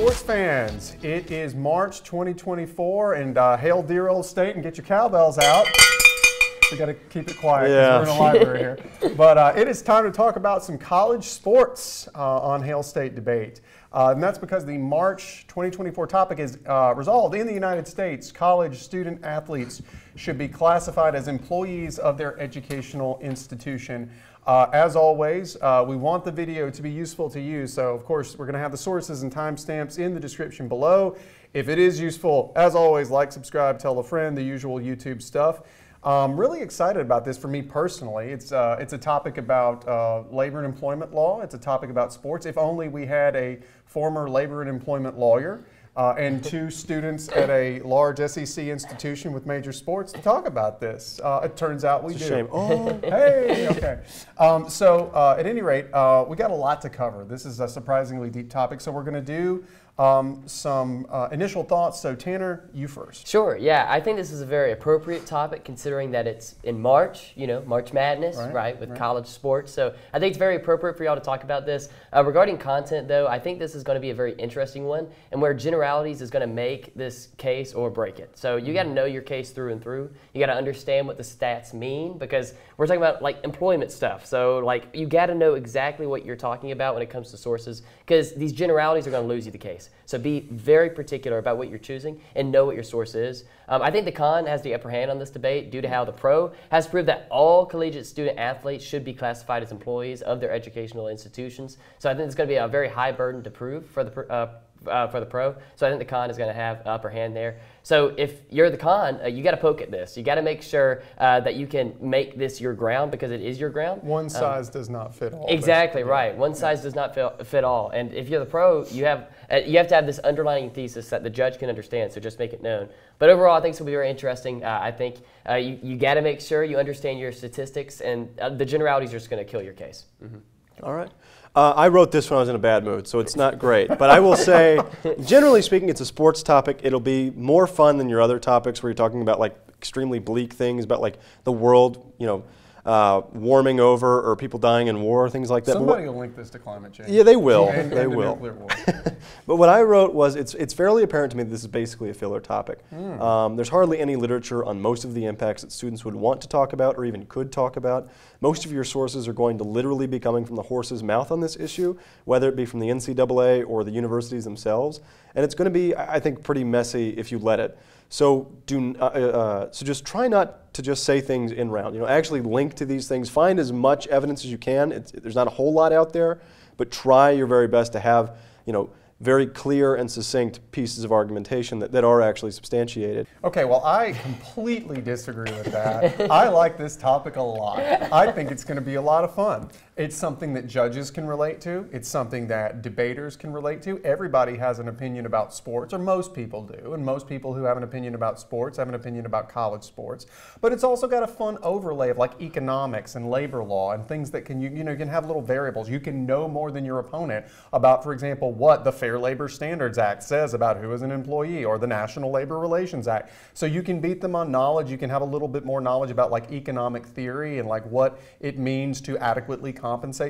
sports fans. It is March 2024, and uh, hail dear old state and get your cowbells out. We got to keep it quiet because Yeah. we're in a library here. But uh, it is time to talk about some college sports uh, on Hail State Debate. Uh, and that's because the March 2024 topic is uh, resolved in the United States. College student athletes should be classified as employees of their educational institution. Uh, as always, uh, we want the video to be useful to you. So, of course, we're going to have the sources and timestamps in the description below. If it is useful, as always, like, subscribe, tell a friend, the usual YouTube stuff. I'm really excited about this for me personally. It's, uh, it's a topic about uh, labor and employment law. It's a topic about sports. If only we had a former labor and employment lawyer uh, and two students at a large SEC institution with major sports to talk about this. Uh, it turns out we It's a do. shame. Oh, hey, okay. Um, so, uh, at any rate, uh, we got a lot to cover. This is a surprisingly deep topic. So, we're going to do um, some uh, initial thoughts. So, Tanner, you first. Sure, yeah. I think this is a very appropriate topic considering that it's in March, you know, March Madness, Right, right, with right. college sports. So I think it's very appropriate for y'all to talk about this. Uh, regarding content, though, I think this is going to be a very interesting one and where generalities is going to make this case or break it. So you got to know your case through and through. You got to understand what the stats mean because we're talking about like employment stuff. So, like, you got to know exactly what you're talking about when it comes to sources because these generalities are going to lose you the case. So be very particular about what you're choosing and know what your source is. Um, I think the con has the upper hand on this debate due to how the pro has proved that all collegiate student athletes should be classified as employees of their educational institutions. So I think it's going to be a very high burden to prove for the uh, uh, for the pro. So I think the con is going to have upper hand there. So if you're the con, uh, you got to poke at this. You got to make sure uh, that you can make this your ground because it is your ground. One size does not fit all. Exactly right. One size does not fit, fit all. And if you're the pro, you have uh, you have to have this underlying thesis that the judge can understand. So just make it known. But overall, I think this will be very interesting. Uh, I think uh, you you got to make sure you understand your statistics, and uh, the generalities are just going to kill your case. all right. Uh, I wrote this when I was in a bad mood, so it's not great. But I will say, generally speaking, it's a sports topic. It'll be more fun than your other topics where you're talking about like extremely bleak things about like the world, you know, uh, warming over or people dying in war, things like that. Somebody will link this to climate change. yeah, they will. And- they and will. But what I wrote was it's, it's fairly apparent to me that this is basically a filler topic. Hmm. Um, there's hardly any literature on most of the impacts that students would want to talk about or even could talk about. Most of your sources are going to literally be coming from the horse's mouth on this issue, whether it be from the NCAA or the universities themselves. And it's going to be, I think, pretty messy if you let it. So do uh, uh, so just try not to just say things in round. You know, actually link to these things. Find as much evidence as you can. It's, there's not a whole lot out there, but try your very best to have you know very clear and succinct pieces of argumentation that, that are actually substantiated. Okay, well, I completely disagree with that. I like this topic a lot. I think it's going to be a lot of fun. It's something that judges can relate to, it's something that debaters can relate to. Everybody has an opinion about sports, or most people do, and most people who have an opinion about sports have an opinion about college sports. But it's also got a fun overlay of like economics and labor law and things that can, you, you know, you can have little variables. You can know more than your opponent about, for example, what the Fair Labor Standards Act says about who is an employee or the National Labor Relations Act. So you can beat them on knowledge. You can have a little bit more knowledge about like economic theory and like what it means to adequately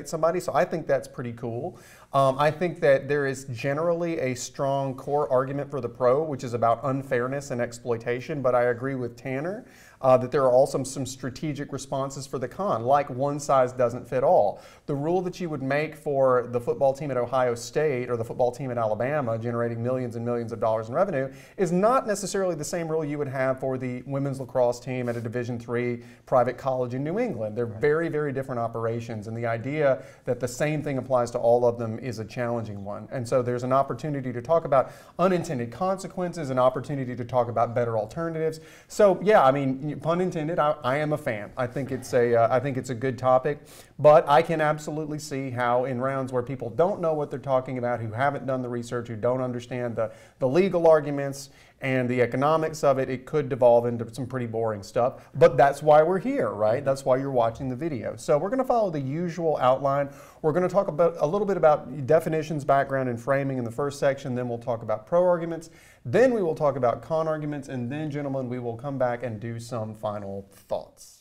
somebody. So I think that's pretty cool. Um, I think that there is generally a strong core argument for the pro, which is about unfairness and exploitation. But I agree with Tanner uh, that there are also some strategic responses for the con, like one size doesn't fit all. The rule that you would make for the football team at Ohio State or the football team at Alabama, generating millions and millions of dollars in revenue, is not necessarily the same rule you would have for the women's lacrosse team at a Division three private college in New England. They're very, very different operations, and the idea that the same thing applies to all of them is a challenging one. And so there's an opportunity to talk about unintended consequences, an opportunity to talk about better alternatives. So yeah, I mean, pun intended. I, I am a fan. I think it's a, uh, I think it's a good topic, but I can absolutely see how in rounds where people don't know what they're talking about, who haven't done the research, who don't understand the, the legal arguments and the economics of it, it could devolve into some pretty boring stuff. But that's why we're here, right? That's why you're watching the video. So we're going to follow the usual outline. We're going to talk about a little bit about definitions, background, and framing in the first section. Then we'll talk about pro arguments. Then we will talk about con arguments, and then, gentlemen, we will come back and do some final thoughts.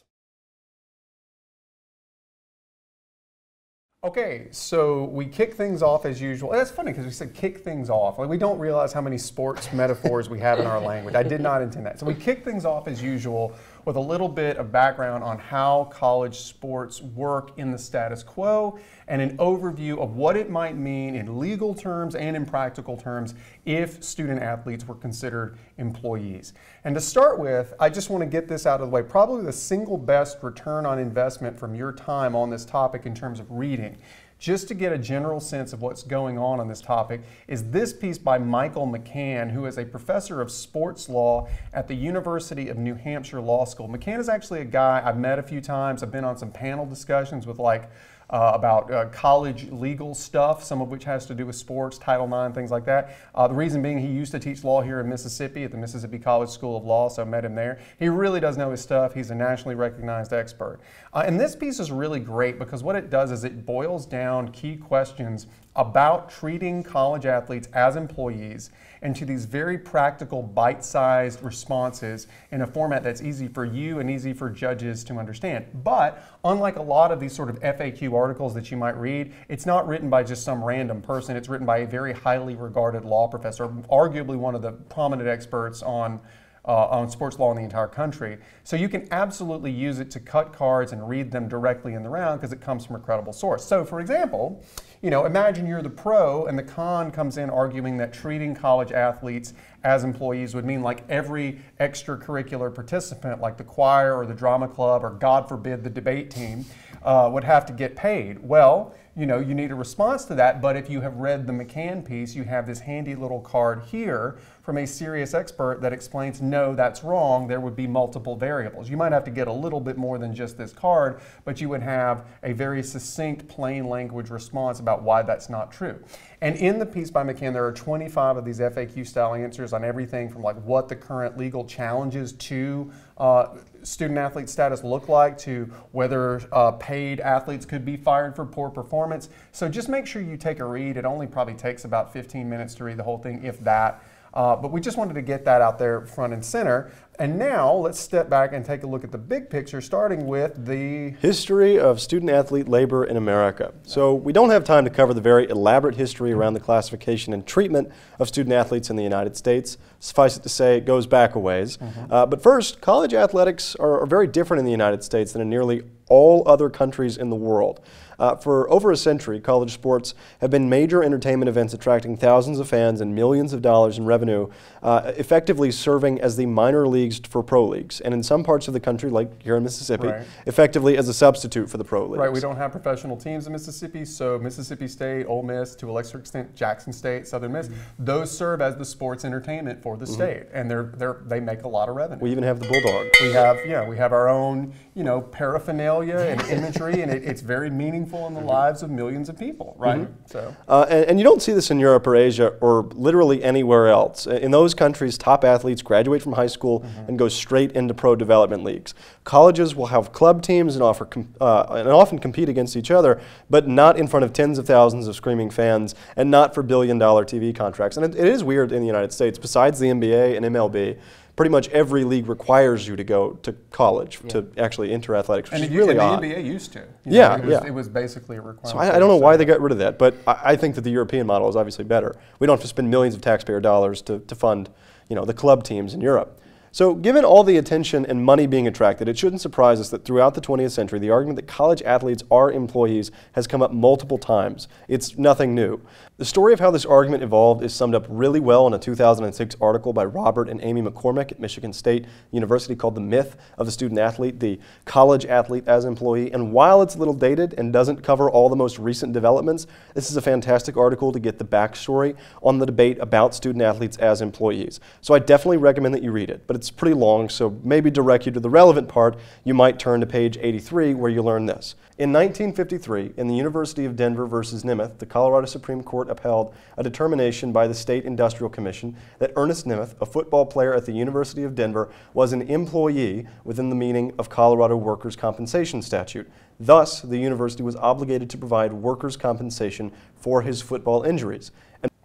Okay, so we kick things off as usual. That's funny because we said kick things off. Like we don't realize how many sports metaphors we have in our language. I did not intend that. So we kick things off as usual with a little bit of background on how college sports work in the status quo and an overview of what it might mean in legal terms and in practical terms if student athletes were considered employees. And to start with, I just want to get this out of the way. Probably the single best return on investment from your time on this topic in terms of reading just to get a general sense of what's going on on this topic, is this piece by Michael McCann, who is a professor of sports law at the University of New Hampshire Law School. McCann is actually a guy I've met a few times. I've been on some panel discussions with like uh, about uh, college legal stuff, some of which has to do with sports, Title IX, things like that. Uh, the reason being he used to teach law here in Mississippi at the Mississippi College School of Law, so I met him there. He really does know his stuff. He's a nationally recognized expert. Uh, and this piece is really great because what it does is it boils down key questions about treating college athletes as employees into these very practical, bite sized responses in a format that's easy for you and easy for judges to understand. But unlike a lot of these sort of FAQ articles that you might read, it's not written by just some random person. It's written by a very highly regarded law professor, arguably one of the prominent experts on uh, on sports law in the entire country. So you can absolutely use it to cut cards and read them directly in the round because it comes from a credible source. So, for example, you know, imagine you're the pro and the con comes in arguing that treating college athletes as employees would mean like every extracurricular participant, like the choir or the drama club or God forbid the debate team, uh, would have to get paid. Well, you know, you need a response to that, but if you have read the McCann piece, you have this handy little card here from a serious expert that explains, no, that's wrong. There would be multiple variables. You might have to get a little bit more than just this card, but you would have a very succinct, plain language response about why that's not true. And in the piece by McCann, there are 25 of these FAQ style answers on everything from like what the current legal challenges to uh, student athlete status look like to whether uh, paid athletes could be fired for poor performance. So just make sure you take a read. It only probably takes about 15 minutes to read the whole thing, if that. Uh, but we just wanted to get that out there front and center. And now let's step back and take a look at the big picture, starting with the history of student athlete labor in America. So, we don't have time to cover the very elaborate history around the classification and treatment of student athletes in the United States. Suffice it to say, it goes back a ways. Mm-hmm. Uh, but first, college athletics are, are very different in the United States than in nearly all other countries in the world. Uh, for over a century, college sports have been major entertainment events attracting thousands of fans and millions of dollars in revenue, uh, effectively serving as the minor leagues for pro leagues. And in some parts of the country, like here in Mississippi, right. effectively as a substitute for the pro leagues. Right, we don't have professional teams in Mississippi, so Mississippi State, Ole Miss, to a lesser extent Jackson State, Southern Miss, mm-hmm. those serve as the sports entertainment for the mm-hmm. state, and they're, they're, they make a lot of revenue. We even have the Bulldog. We have, yeah, we have our own, you know, paraphernalia and imagery, and it, it's very meaningful in the mm-hmm. lives of millions of people, right? Mm-hmm. So, uh, and, and, you don't see this in Europe or Asia or literally anywhere else. In those countries, top athletes graduate from high school mm-hmm. and go straight into pro development leagues. Colleges will have club teams and offer com- uh, and often compete against each other, but not in front of tens of thousands of screaming fans and not for billion-dollar TV contracts. And it, it is weird in the United States. Besides the NBA and MLB pretty much every league requires you to go to college yeah. to actually enter athletics, which and is really and odd. The NBA used to. yeah, know, it was, yeah. It was basically a requirement. So I, I don't know why they got rid of that, but I, I, think that the European model is obviously better. We don't have to spend millions of taxpayer dollars to, to fund, you know, the club teams in Europe. So, given all the attention and money being attracted, it shouldn't surprise us that throughout the 20th century, the argument that college athletes are employees has come up multiple times. It's nothing new. The story of how this argument evolved is summed up really well in a 2006 article by Robert and Amy McCormick at Michigan State University called The Myth of the Student Athlete, the College Athlete as Employee. And while it's a little dated and doesn't cover all the most recent developments, this is a fantastic article to get the backstory on the debate about student athletes as employees. So I definitely recommend that you read it, but it's pretty long, so maybe direct you to the relevant part. You might turn to page 83 where you learn this. In 1953, in the University of Denver versus Nemeth, the Colorado Supreme Court upheld a determination by the State Industrial Commission that Ernest Nemeth, a football player at the University of Denver, was an employee within the meaning of Colorado Workers' Compensation Statute. Thus, the university was obligated to provide workers' compensation for his football injuries.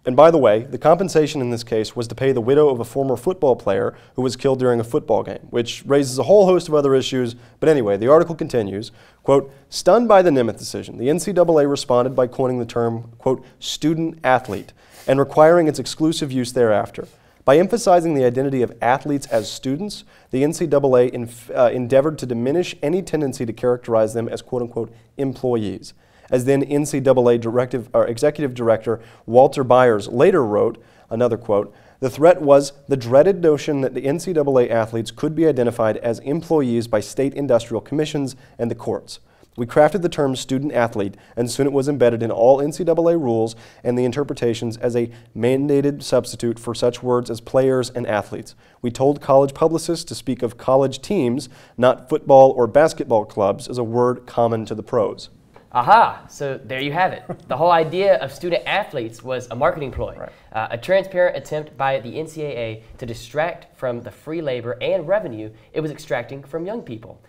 And by the way, the compensation in this case was to pay the widow of a former football player who was killed during a football game, which raises a whole host of other issues. But anyway, the article continues, quote, stunned by the Nemeth decision, the NCAA responded by coining the term, quote, student athlete and requiring its exclusive use thereafter. By emphasizing the identity of athletes as students, the NCAA uh, endeavored to diminish any tendency to characterize them as quote unquote employees as then NCAA directive, or executive director Walter Byers later wrote, another quote, the threat was the dreaded notion that the NCAA athletes could be identified as employees by state industrial commissions and the courts. We crafted the term student athlete, and soon it was embedded in all NCAA rules and the interpretations as a mandated substitute for such words as players and athletes. We told college publicists to speak of college teams, not football or basketball clubs, as a word common to the pros. Aha! So there you have it. the whole idea of student athletes was a marketing ploy, right. uh, a transparent attempt by the NCAA to distract from the free labor and revenue it was extracting from young people.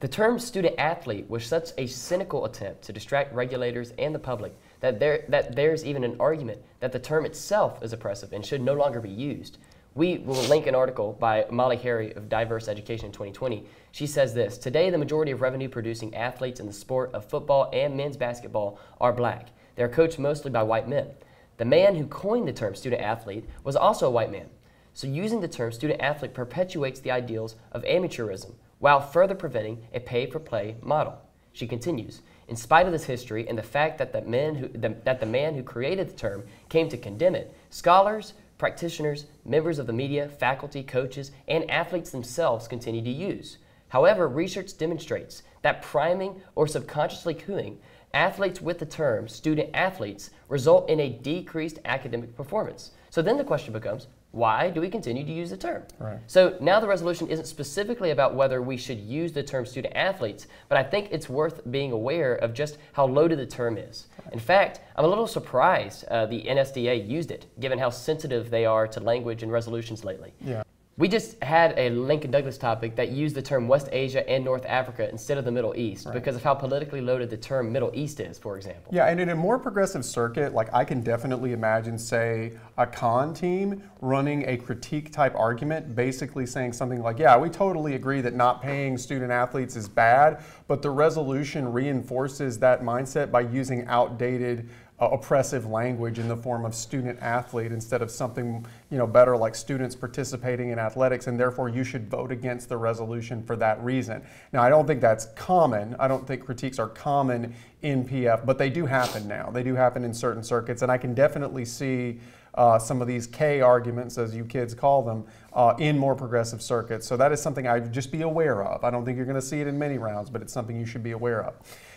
The term student athlete was such a cynical attempt to distract regulators and the public that, there, that there's even an argument that the term itself is oppressive and should no longer be used. We will link an article by Molly Harry of Diverse Education in 2020 she says this Today, the majority of revenue producing athletes in the sport of football and men's basketball are black. They are coached mostly by white men. The man who coined the term student athlete was also a white man. So, using the term student athlete perpetuates the ideals of amateurism while further preventing a pay for play model. She continues In spite of this history and the fact that the, men who, the, that the man who created the term came to condemn it, scholars, practitioners, members of the media, faculty, coaches, and athletes themselves continue to use. However, research demonstrates that priming or subconsciously cooing athletes with the term student athletes result in a decreased academic performance. So then the question becomes, why do we continue to use the term? Right. So now the resolution isn't specifically about whether we should use the term student athletes, but I think it's worth being aware of just how loaded the term is. In fact, I'm a little surprised uh, the NSDA used it, given how sensitive they are to language and resolutions lately. Yeah. We just had a Lincoln Douglas topic that used the term West Asia and North Africa instead of the Middle East right. because of how politically loaded the term Middle East is, for example. Yeah, and in a more progressive circuit, like I can definitely imagine, say, a con team running a critique type argument, basically saying something like, yeah, we totally agree that not paying student athletes is bad, but the resolution reinforces that mindset by using outdated uh, oppressive language in the form of student athlete instead of something you know better like students participating in athletics and therefore you should vote against the resolution for that reason. Now i don't think that's common. I don't think critiques are common in pf but they do happen now. They do happen in certain circuits and i can definitely see uh, some of these K arguments, as you kids call them, uh, in more progressive circuits. So that is something I'd just be aware of. I don't think you're going to see it in many rounds, but it's something you should be aware of.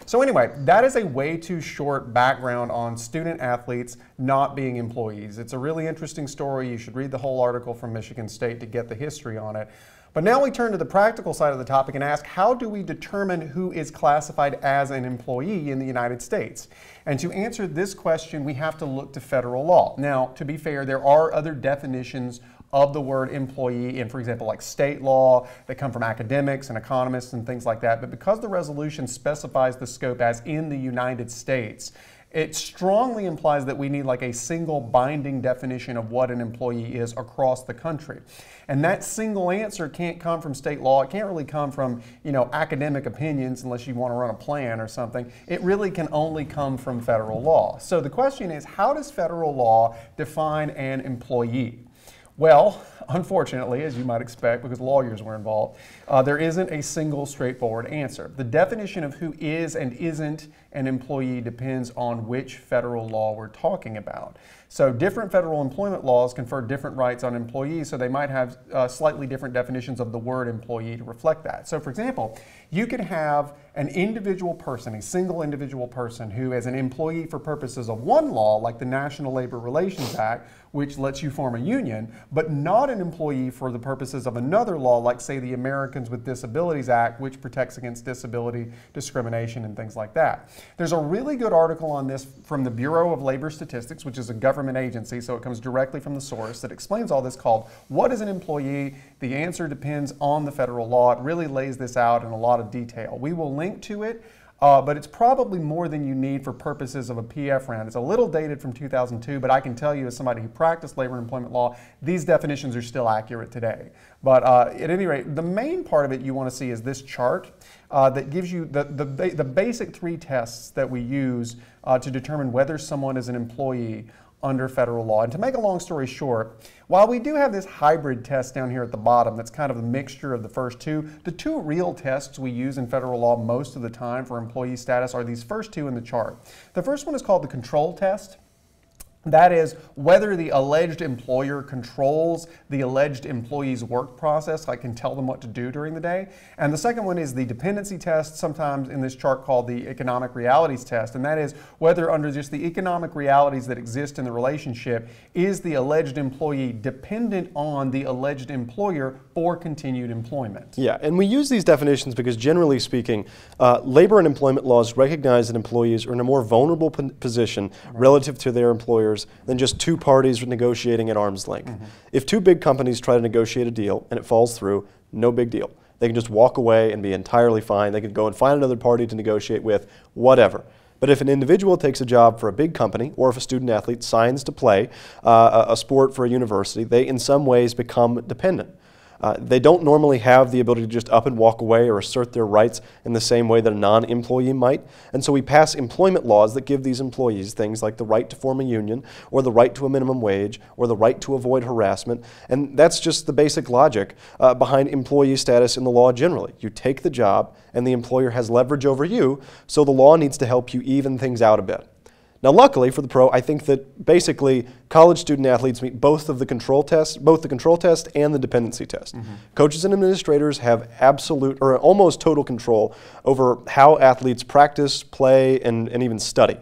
So anyway, that is a way too short background on student athletes not being employees. It's a really interesting story. You should read the whole article from Michigan State to get the history on it. But now we turn to the practical side of the topic and ask how do we determine who is classified as an employee in the United States? And to answer this question, we have to look to federal law. Now, to be fair, there are other definitions of the word employee in, for example, like state law that come from academics and economists and things like that. But because the resolution specifies the scope as in the United States, it strongly implies that we need like a single binding definition of what an employee is across the country. And that single answer can't come from state law. It can't really come from, you know, academic opinions unless you want to run a plan or something. It really can only come from federal law. So the question is, how does federal law define an employee? Well, unfortunately, as you might expect, because lawyers were involved, uh, there isn't a single straightforward answer. The definition of who is and isn't an employee depends on which federal law we're talking about. So different federal employment laws confer different rights on employees, so they might have uh, slightly different definitions of the word employee to reflect that. So for example, you could have an individual person, a single individual person who is an employee for purposes of one law, like the National Labor Relations Act, which lets you form a union, but not an employee for the purposes of another law, like say the Americans with Disabilities Act, which protects against disability discrimination and things like that. There's a really good article on this from the Bureau of Labor Statistics, which is a government agency, so it comes directly from the source that explains all this called What is an Employee? The answer depends on the federal law. It really lays this out in a lot of detail. We will link to it uh, but it's probably more than you need for purposes of a PF round. It's a little dated from 2002, but I can tell you, as somebody who practiced labor and employment law, these definitions are still accurate today. But uh, at any rate, the main part of it you want to see is this chart uh, that gives you the, the, the, basic three tests that we use uh, to determine whether someone is an employee under federal law. And to make a long story short, while we do have this hybrid test down here at the bottom that's kind of a mixture of the first two, the two real tests we use in federal law most of the time for employee status are these first two in the chart. The first one is called the control test. That is whether the alleged employer controls the alleged employee's work process, I can tell them what to do during the day. And the second one is the dependency test, sometimes in this chart called the economic realities test. And that is whether, under just the economic realities that exist in the relationship, is the alleged employee dependent on the alleged employer for continued employment. Yeah, and we use these definitions because, generally speaking, uh, labor and employment laws recognize that employees are in a more vulnerable position right. relative to their employer than just two parties negotiating at arm's length. Mm-hmm. If two big companies try to negotiate a deal and it falls through, no big deal. They can just walk away and be entirely fine. They can go and find another party to negotiate with, whatever. But if an individual takes a job for a big company, or if a student athlete signs to play uh, a sport for a university, they in some ways become dependent. Uh, they don't normally have the ability to just up and walk away or assert their rights in the same way that a non employee might. And so we pass employment laws that give these employees things like the right to form a union, or the right to a minimum wage, or the right to avoid harassment. And that's just the basic logic uh, behind employee status in the law generally. You take the job, and the employer has leverage over you, so the law needs to help you even things out a bit. Now, luckily for the pro, I think that basically college student athletes meet both of the control tests, both the control test and the dependency test. Mm-hmm. Coaches and administrators have absolute or almost total control over how athletes practice, play, and, and even study.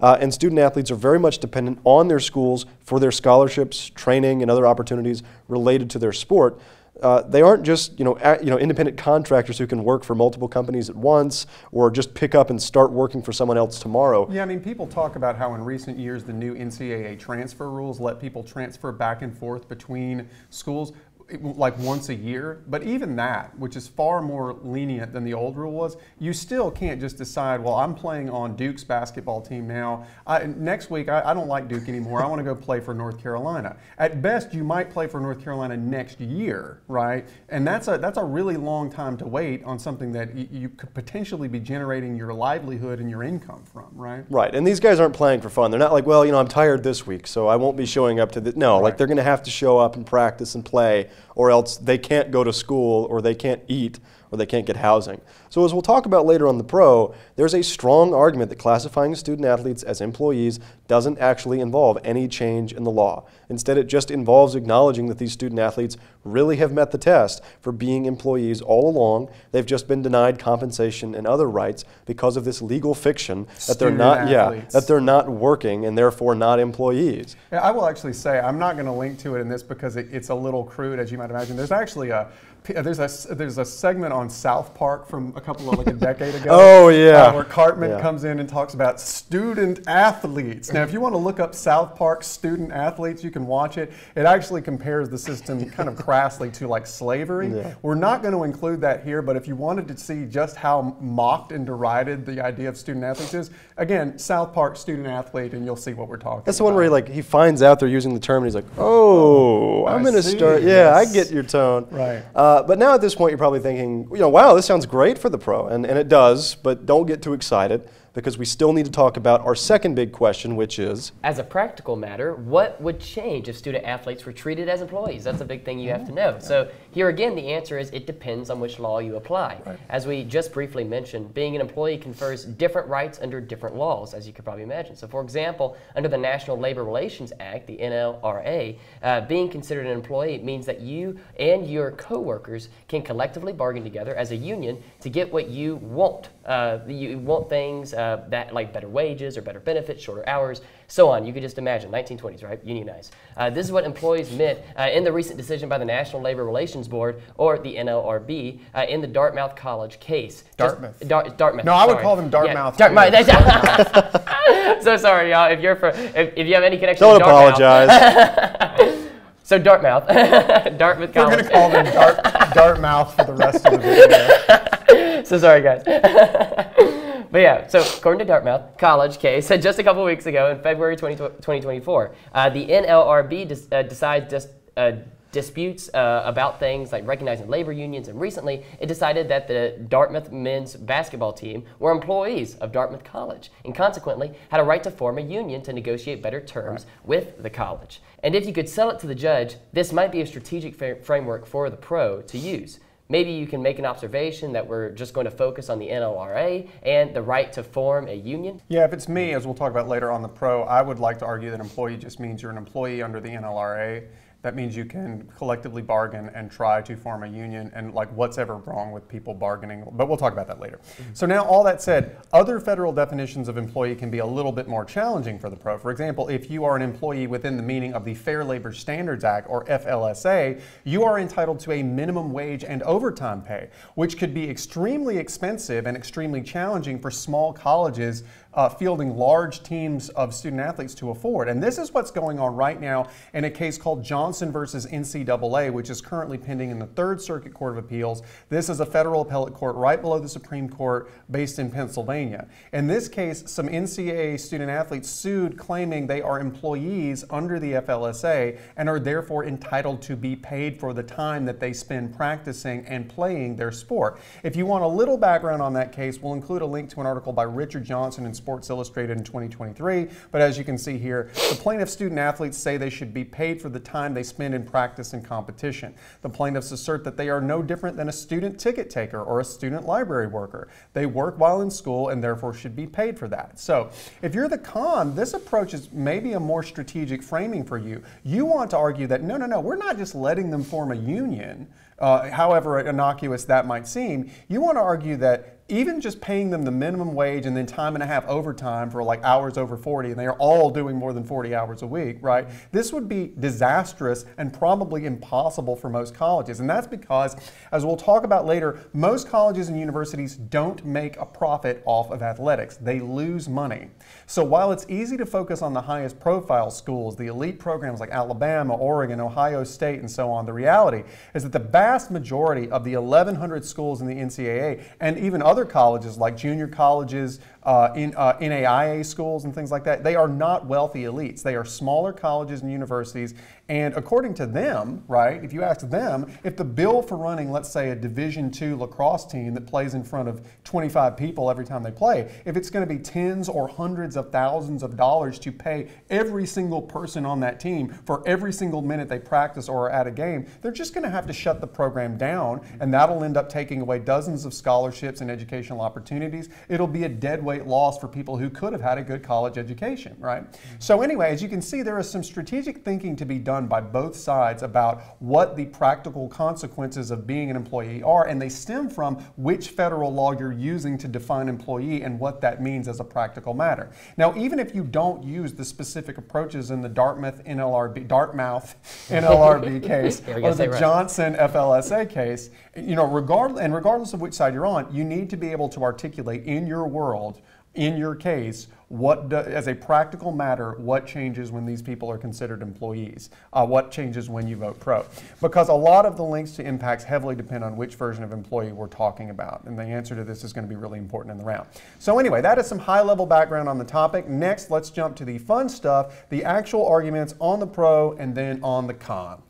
Uh, and student athletes are very much dependent on their schools for their scholarships, training, and other opportunities related to their sport. Uh, they aren't just you know, you know, independent contractors who can work for multiple companies at once or just pick up and start working for someone else tomorrow. Yeah, I mean, people talk about how in recent years the new NCAA transfer rules let people transfer back and forth between schools like once a year. But even that, which is far more lenient than the old rule was, you still can't just decide, well, I'm playing on Duke's basketball team now. I, next week, I, I, don't like Duke anymore. I want to go play for North Carolina. At best, you might play for North Carolina next year, right? And that's a that's a really long time to wait on something that y- you could potentially be generating your livelihood and your income from, right? Right. And these guys aren't playing for fun. They're not like, well, you know, I'm tired this week, so I won't be showing up to the. No, right. like they're going to have to show up and practice and play or else they can't go to school or they can't eat or they can't get housing. So, as we'll talk about later on the pro, there's a strong argument that classifying student athletes as employees doesn't actually involve any change in the law. Instead, it just involves acknowledging that these student athletes really have met the test for being employees all along. They've just been denied compensation and other rights because of this legal fiction that they're not yeah, that they're not working and therefore not employees. Yeah, I will actually say I'm not going to link to it in this because it, it's a little crude as you might imagine. There's actually a there's a there's a segment on South Park from a couple of like a decade ago. oh yeah, uh, where Cartman yeah. comes in and talks about student athletes. Now, if you want to look up South Park student athletes, you can watch it. It actually compares the system kind of crassly to like slavery. Yeah. We're not going to include that here, but if you wanted to see just how mocked and derided the idea of student athletes is, again, South Park student athlete, and you'll see what we're talking. That's the one where he like he finds out they're using the term, and he's like, "Oh, I'm going to start." Yeah, I get your tone. Right. Uh, uh, but now at this point, you're probably thinking, you know, wow, this sounds great for the pro. And, and it does, but don't get too excited because we still need to talk about our second big question, which is As a practical matter, what would change if student athletes were treated as employees? That's a big thing you have to know. So, here again, the answer is it depends on which law you apply. Right. As we just briefly mentioned, being an employee confers different rights under different laws, as you could probably imagine. So, for example, under the National Labor Relations Act, the NLRA, uh, being considered an employee means that you and your coworkers can collectively bargain together as a union to get what you want. Uh, you want things. Uh, that like better wages or better benefits, shorter hours, so on. You could just imagine 1920s, right? Unionize. Uh, this is what employees meant uh, in the recent decision by the National Labor Relations Board or the NLRB uh, in the Dartmouth College case. Dartmouth. Just, Dar- Dartmouth. No, I would call them Dartmouth. Yeah, Dartmouth. Dartmouth. so sorry, y'all. If you're for, if, if you have any connection Don't to Dartmouth. apologize. So Dartmouth, Dartmouth College. We're going to call them Dart, Dartmouth for the rest of the video. so sorry, guys. But yeah, so according to Dartmouth College case, just a couple weeks ago in February 20, 2024, uh, the NLRB uh, decides just uh, disputes uh, about things like recognizing labor unions, and recently it decided that the Dartmouth men's basketball team were employees of Dartmouth College and consequently had a right to form a union to negotiate better terms right. with the college. And if you could sell it to the judge, this might be a strategic framework for the pro to use. Maybe you can make an observation that we're just going to focus on the NLRA and the right to form a union. Yeah, if it's me, as we'll talk about later on the pro, I would like to argue that employee just means you're an employee under the NLRA that means you can collectively bargain and try to form a union and like what's ever wrong with people bargaining. But we'll talk about that later. Mm-hmm. So now all that said, other federal definitions of employee can be a little bit more challenging for the pro. For example, if you are an employee within the meaning of the Fair Labor Standards Act or FLSA, you are entitled to a minimum wage and overtime pay, which could be extremely expensive and extremely challenging for small colleges uh, fielding large teams of student athletes to afford. And this is what's going on right now in a case called Johnson versus NCAA, which is currently pending in the Third Circuit Court of Appeals. This is a federal appellate court right below the Supreme Court based in Pennsylvania. In this case, some NCAA student athletes sued claiming they are employees under the FLSA and are therefore entitled to be paid for the time that they spend practicing and playing their sport. If you want a little background on that case, we'll include a link to an article by Richard Johnson and Sports Illustrated in 2023. But as you can see here, the plaintiff student athletes say they should be paid for the time they spend in practice and competition. The plaintiffs assert that they are no different than a student ticket taker or a student library worker. They work while in school and therefore should be paid for that. So if you're the con, this approach is maybe a more strategic framing for you. You want to argue that no, no, no, we're not just letting them form a union. Uh, however innocuous that might seem, you want to argue that even just paying them the minimum wage and then time and a half overtime for like hours over 40, and they are all doing more than 40 hours a week, right? Mm-hmm. This would be disastrous and probably impossible for most colleges. And that's because, as we'll talk about later, most colleges and universities don't make a profit off of athletics, they lose money. So while it's easy to focus on the highest profile schools, the elite programs like Alabama, Oregon, Ohio State, and so on, the reality is that the vast majority of the 1,100 schools in the NCAA and even other colleges like junior colleges, uh, in uh, NAIA schools and things like that, they are not wealthy elites. They are smaller colleges and universities. And according to them, right, if you ask them, if the bill for running, let's say, a Division II lacrosse team that plays in front of 25 people every time they play, if it's going to be tens or hundreds of thousands of dollars to pay every single person on that team for every single minute they practice or are at a game, they're just going to have to shut the program down, and that'll end up taking away dozens of scholarships and educational opportunities. It'll be a dead weight loss for people who could have had a good college education, right? So, anyway, as you can see, there is some strategic thinking to be done by both sides about what the practical consequences of being an employee are, and they stem from which federal law you're using to define employee and what that means as a practical matter. Now, even if you don't use the specific approaches in the Dartmouth NLRB, Dartmouth NLRB case or the right. Johnson FLSA case, you know, regardless and regardless of which side you're on, you need to be able to articulate in your world in your case, what do, as a practical matter, what changes when these people are considered employees? Uh, what changes when you vote pro? Because a lot of the links to impacts heavily depend on which version of employee we're talking about. And the answer to this is going to be really important in the round. So anyway, that is some high level background on the topic. Next, let's jump to the fun stuff, the actual arguments on the pro and then on the con.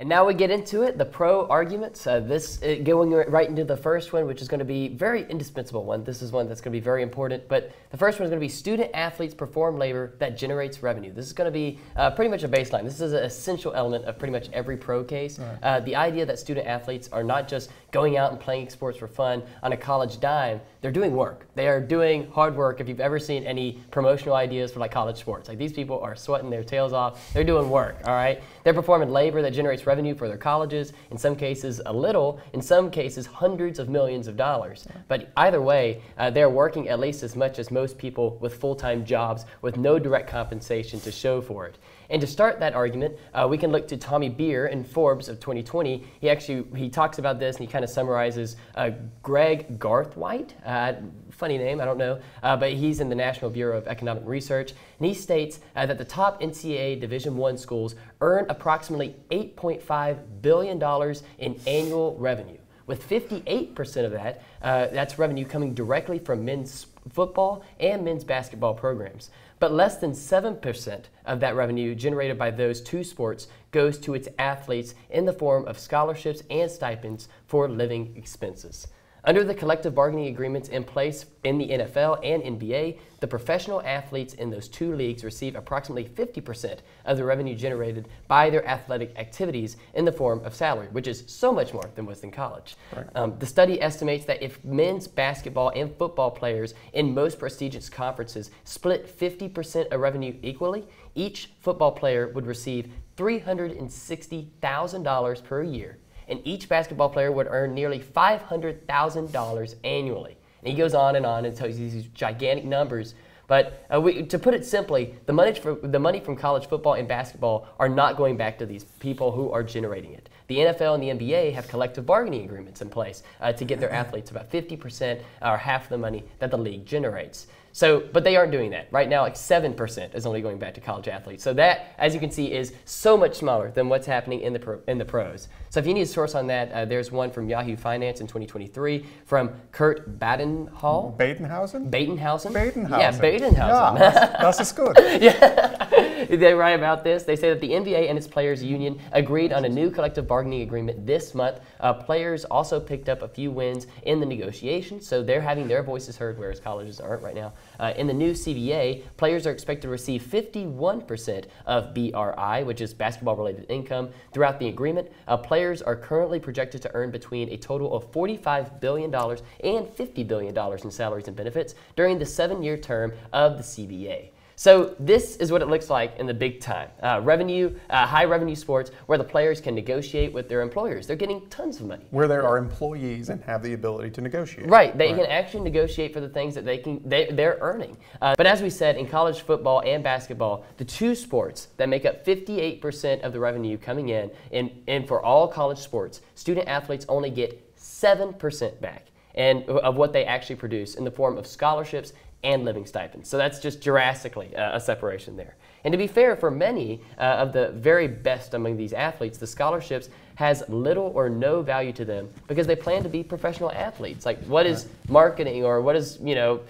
And now we get into it, the pro arguments. Uh, this uh, going right into the first one, which is going to be very indispensable one. This is one that's going to be very important. But the first one is going to be student athletes perform labor that generates revenue. This is going to be uh, pretty much a baseline. This is an essential element of pretty much every pro case. Right. Uh, the idea that student athletes are not just going out and playing sports for fun on a college dime. They're doing work. They are doing hard work. If you've ever seen any promotional ideas for like college sports, like these people are sweating their tails off. They're doing work. All right. They're performing labor that generates revenue for their colleges, in some cases a little, in some cases hundreds of millions of dollars. But either way, uh, they're working at least as much as most people with full-time jobs with no direct compensation to show for it. And to start that argument, uh, we can look to Tommy Beer in Forbes of 2020. He actually he talks about this and he kind of summarizes uh, Greg Garthwaite. Uh, funny name, I don't know, uh, but he's in the National Bureau of Economic Research, and he states uh, that the top NCAA Division One schools earn approximately 8.5 billion dollars in annual revenue with 58% of that, uh, that's revenue coming directly from men's football and men's basketball programs. But less than 7% of that revenue generated by those two sports goes to its athletes in the form of scholarships and stipends for living expenses. Under the collective bargaining agreements in place in the NFL and NBA, the professional athletes in those two leagues receive approximately 50% of the revenue generated by their athletic activities in the form of salary, which is so much more than was in college. Right. Um, the study estimates that if men's basketball and football players in most prestigious conferences split 50% of revenue equally, each football player would receive $360,000 per year and each basketball player would earn nearly $500,000 annually. And he goes on and on and tells you these gigantic numbers. But uh, we, to put it simply, the money, for, the money from college football and basketball are not going back to these people who are generating it. The NFL and the NBA have collective bargaining agreements in place uh, to get their athletes about 50% or half the money that the league generates. So, but they aren't doing that. Right now, like 7% is only going back to college athletes. So that, as you can see, is so much smaller than what's happening in the, pro, in the pros. So if you need a source on that, uh, there's one from Yahoo Finance in 2023 from Kurt Badenhall. Badenhausen? Badenhausen? Badenhausen. Yeah, Badenhausen. Yeah, that's, good. yeah. they write about this. They say that the NBA and its players union agreed on a new collective bargaining agreement this month. Uh, players also picked up a few wins in the negotiations, so they're having their voices heard, whereas colleges aren't right now. Uh, in the new CBA, players are expected to receive 51% of BRI, which is basketball related income, throughout the agreement. Uh, players are currently projected to earn between a total of $45 billion and $50 billion in salaries and benefits during the seven year term of the CBA. So this is what it looks like in the big time. Uh, revenue, uh, high revenue sports where the players can negotiate with their employers. They're getting tons of money. Where there are employees and have the ability to negotiate. Right. They right. can actually negotiate for the things that they can, they, they're earning. Uh, but as we said, in college football and basketball, the two sports that make up 58% of the revenue coming in, in, and for all college sports, student athletes only get 7% back and of what they actually produce in the form of scholarships and living stipends. So that's just drastically uh, a separation there. And to be fair, for many uh, of the very best among these athletes, the scholarships has little or no value to them because they plan to be professional athletes. Like, what is marketing or what is you know,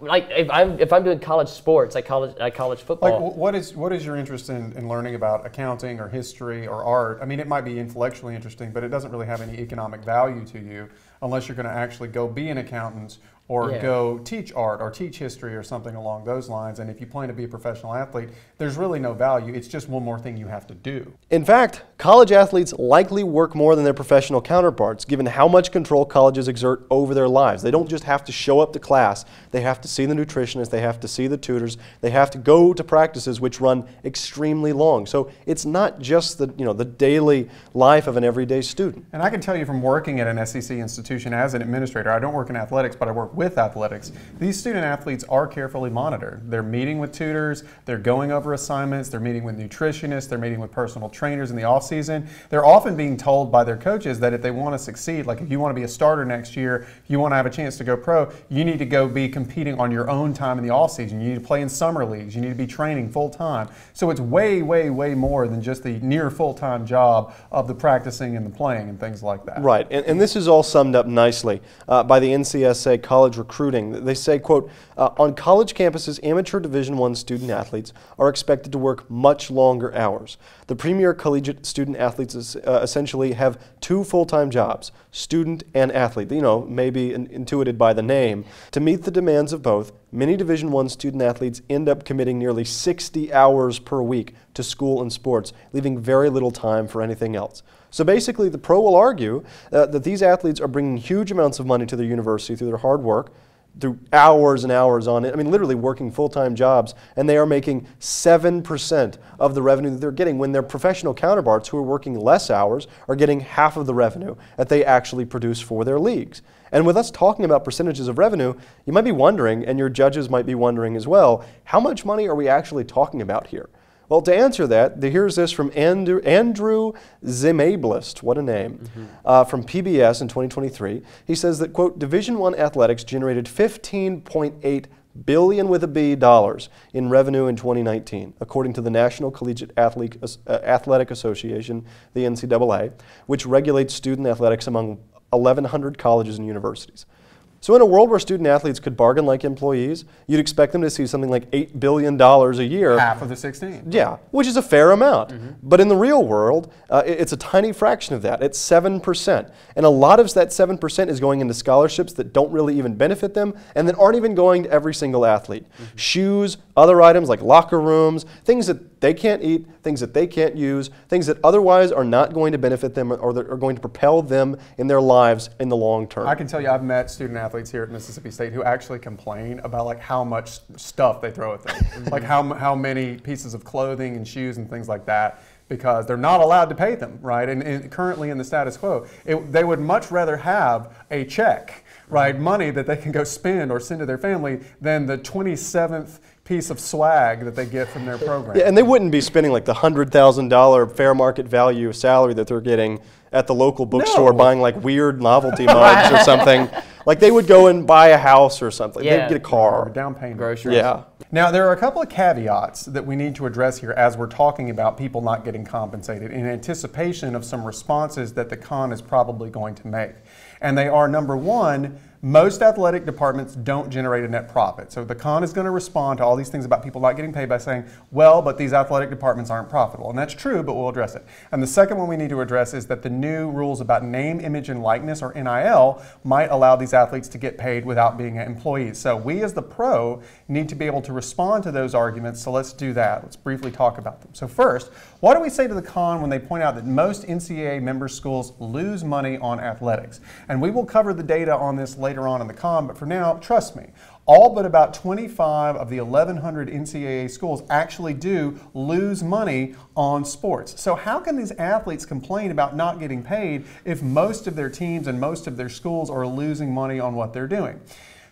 like if I'm if I'm doing college sports, like college like college football. Like, what is what is your interest in, in learning about accounting or history or art? I mean, it might be intellectually interesting, but it doesn't really have any economic value to you unless you're going to actually go be an accountant or yeah. go teach art or teach history or something along those lines. And if you plan to be a professional athlete, there's really no value. It's just one more thing you have to do. In fact, college athletes likely work more than their professional counterparts, given how much control colleges exert over their lives. They don't just have to show up to class, they have to see the nutritionist, they have to see the tutors, they have to go to practices which run extremely long. So it's not just the, you know, the daily life of an everyday student. And I can tell you from working at an SEC institution as an administrator, I don't work in athletics, but I work with athletics, these student athletes are carefully monitored. They're meeting with tutors, they're going over assignments, they're meeting with nutritionists, they're meeting with personal trainers in the off season. They're often being told by their coaches that if they want to succeed, like if you want to be a starter next year, you want to have a chance to go pro, you need to go be competing on your own time in the off season. You need to play in summer leagues, you need to be training full time. So it's way, way, way more than just the near full time job of the practicing and the playing and things like that. Right, and, and this is all summed up nicely uh, by the NCSA College college recruiting. They say, quote, uh, on college campuses, amateur Division One student athletes are expected to work much longer hours. The premier collegiate student athletes is, uh, essentially have two full-time jobs, student and athlete. You know, maybe in intuited by the name. To meet the demands of both, many Division One student athletes end up committing nearly 60 hours per week to school and sports, leaving very little time for anything else. So basically, the pro will argue uh, that these athletes are bringing huge amounts of money to their university through their hard work, through hours and hours on it. I mean, literally working full time jobs, and they are making 7% of the revenue that they're getting when their professional counterparts who are working less hours are getting half of the revenue that they actually produce for their leagues. And with us talking about percentages of revenue, you might be wondering, and your judges might be wondering as well, how much money are we actually talking about here? Well, to answer that, here's this from Andrew, Andrew Zimbalist, what a name, mm-hmm. uh, from PBS in 2023. He says that, quote, Division One athletics generated 15.8 billion with a B dollars in revenue in 2019, according to the National Collegiate Athlete, uh, Athletic Association, the NCAA, which regulates student athletics among 1,100 colleges and universities. So, in a world where student athletes could bargain like employees, you'd expect them to see something like $8 billion a year. Half of the 16. Yeah, which is a fair amount. But in the real world, uh, it's a tiny fraction of that. It's 7%. And a lot of that 7% is going into scholarships that don't really even benefit them and that aren't even going to every single athlete. Shoes, other items like locker rooms, things that they can't eat, things that they can't use, things that otherwise are not going to benefit them or that are going to propel them in their lives in the long term. I can tell you, I've met student athletes here at Mississippi State who actually complain about like how much stuff they throw at them, mm-hmm. like how how many pieces of clothing and shoes and things like that, because they're not allowed to pay them, right? And, and currently in the status quo, it, they would much rather have a check, right, money that they can go spend or send to their family than the 27th piece of swag that they get from their program. Yeah, and they wouldn't be spending like the hundred thousand dollar fair market value salary that they're getting at the local bookstore No. buying like weird novelty mugs or something. Like they would go and buy a house or something. Yeah. They'd get a car. or car. down payment. Groceries. Yeah. Now, there are a couple of caveats that we need to address here as we're talking about people not getting compensated in anticipation of some responses that the con is probably going to make. And they are number one, most athletic departments don't generate a net profit. So the con is going to respond to all these things about people not getting paid by saying, well, but these athletic departments aren't profitable. And that's true, but we'll address it. And the second one we need to address is that the new rules about name, image, and likeness, or NIL, might allow these athletes to get paid without being employees. So we as the pro need to be able to respond to those arguments. So let's do that. Let's briefly talk about them. So first, what do we say to the con when they point out that most NCAA member schools lose money on athletics? And we will cover the data on this later on in the con, but for now, trust me, all but about 25 of the 1,100 NCAA schools actually do lose money on sports. So, how can these athletes complain about not getting paid if most of their teams and most of their schools are losing money on what they're doing?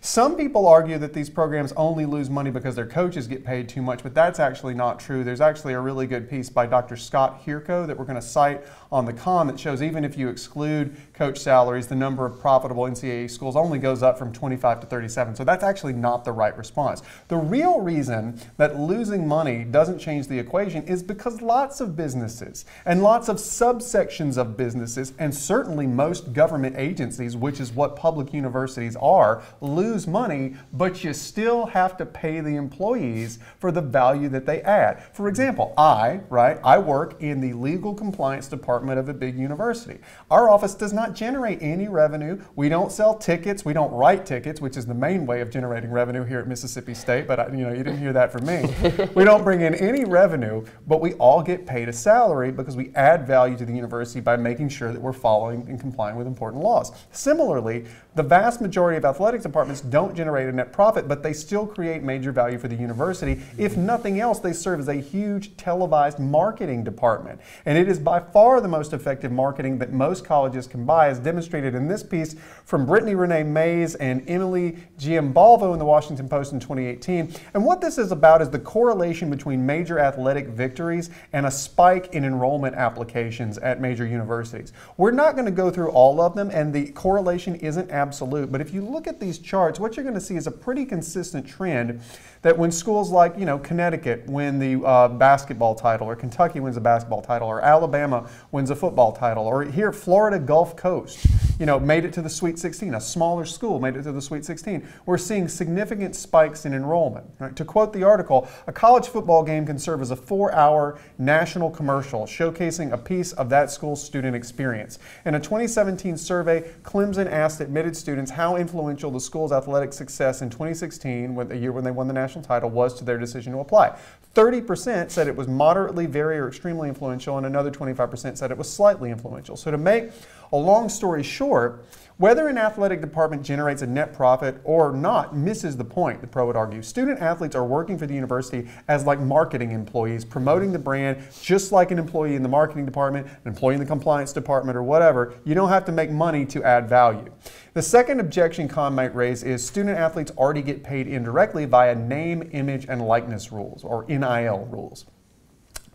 Some people argue that these programs only lose money because their coaches get paid too much, but that's actually not true. There's actually a really good piece by Dr. Scott Hirko that we're going to cite on the con that shows even if you exclude coach salaries, the number of profitable NCAA schools only goes up from 25 to 37. So that's actually not the right response. The real reason that losing money doesn't change the equation is because lots of businesses and lots of subsections of businesses, and certainly most government agencies, which is what public universities are, lose money, but you still have to pay the employees for the value that they add. For example, I, right, I work in the legal compliance department of a big university. Our office does not generate any revenue. We don't sell tickets. We don't write tickets, which is the main way of generating revenue here at Mississippi State, but I, you know, you didn't hear that from me. we don't bring in any revenue, but we all get paid a salary because we add value to the university by making sure that we're following and complying with important laws. Similarly, the vast majority of athletics departments don't generate a net profit, but they still create major value for the university. If nothing else, they serve as a huge televised marketing department. And it is by far the most effective marketing that most colleges can buy, as demonstrated in this piece from Brittany Renee Mays and Emily Giambalvo in the Washington Post in 2018. And what this is about is the correlation between major athletic victories and a spike in enrollment applications at major universities. We're not going to go through all of them, and the correlation isn't absolute, but if you look at these charts, what you're going to see is a pretty consistent trend that when schools like, you know, Connecticut win the uh, basketball title, or Kentucky wins a basketball title, or Alabama wins a football title, or here Florida Gulf Coast, you know, made it to the Sweet 16, a smaller school made it to the Sweet 16, we're seeing significant spikes in enrollment. Right? To quote the article, a college football game can serve as a four-hour national commercial showcasing a piece of that school's student experience. In a 2017 survey, Clemson asked admitted students how influential the school's athletic success in 2016, when the year when they won the national title, was to their decision to apply. 30% said it was moderately, very, or extremely influential, and another 25% said it was slightly influential. So to make a long story short, whether an athletic department generates a net profit or not misses the point, the pro would argue. Student athletes are working for the university as like marketing employees, promoting the brand just like an employee in the marketing department, an employee in the compliance department, or whatever. You don't have to make money to add value. The second objection Con might raise is student athletes already get paid indirectly via name, image, and likeness rules, or NIL rules.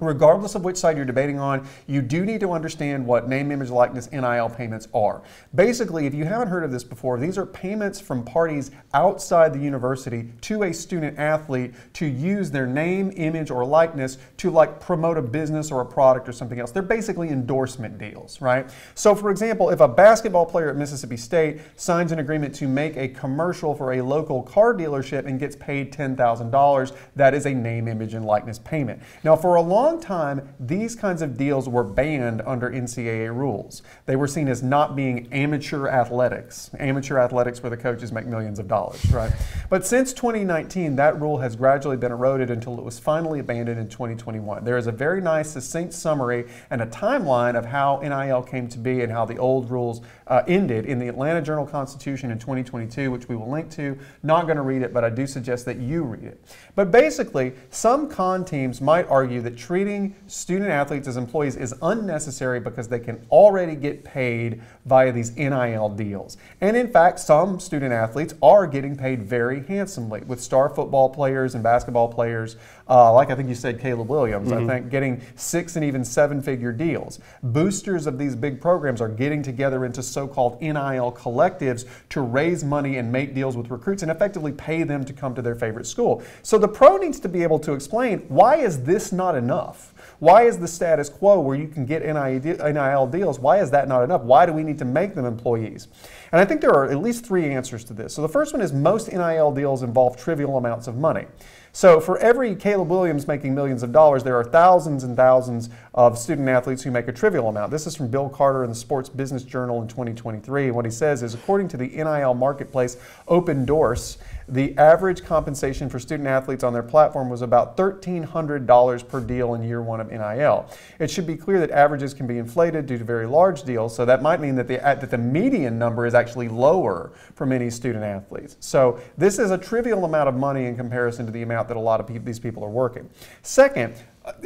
Regardless of which side you're debating on, you do need to understand what name, image, likeness, NIL payments are. Basically, if you haven't heard of this before, these are payments from parties outside the university to a student athlete to use their name, image, or likeness to like promote a business or a product or something else. They're basically endorsement deals, right? So, for example, if a basketball player at Mississippi State signs an agreement to make a commercial for a local car dealership and gets paid $10,000, that is a name, image, and likeness payment. Now, for a long long time, these kinds of deals were banned under NCAA rules. They were seen as not being amateur athletics, amateur athletics where the coaches make millions of dollars, right? But since 2019, that rule has gradually been eroded until it was finally abandoned in 2021. There is a very nice, succinct summary and a timeline of how NIL came to be and how the old rules uh, ended in the Atlanta Journal Constitution in 2022, which we will link to. Not going to read it, but I do suggest that you read it. But basically, some con teams might argue that treating treating student athletes as employees is unnecessary because they can already get paid via these NIL deals. And in fact, some student athletes are getting paid very handsomely with star football players and basketball players, uh, like I think you said, Caleb Williams, mm-hmm. I think getting six and even seven figure deals. Boosters of these big programs are getting together into so called NIL collectives to raise money and make deals with recruits and effectively pay them to come to their favorite school. So the pro needs to be able to explain why is this not enough? Why is the status quo where you can get NIL deals, why is that not enough? Why do we need to make them employees? And I think there are at least three answers to this. So the first one is most NIL deals involve trivial amounts of money. So for every Caleb Williams making millions of dollars, there are thousands and thousands of student athletes who make a trivial amount. This is from Bill Carter in the Sports Business Journal in 2023. What he says is, according to the NIL marketplace Opendorse, the average compensation for student athletes on their platform was about $1,300 per deal in year one of NIL. It should be clear that averages can be inflated due to very large deals, so that might mean that the, uh, that the median number is actually lower for many student athletes. So this is a trivial amount of money in comparison to the amount that a lot of pe these people are working. Second,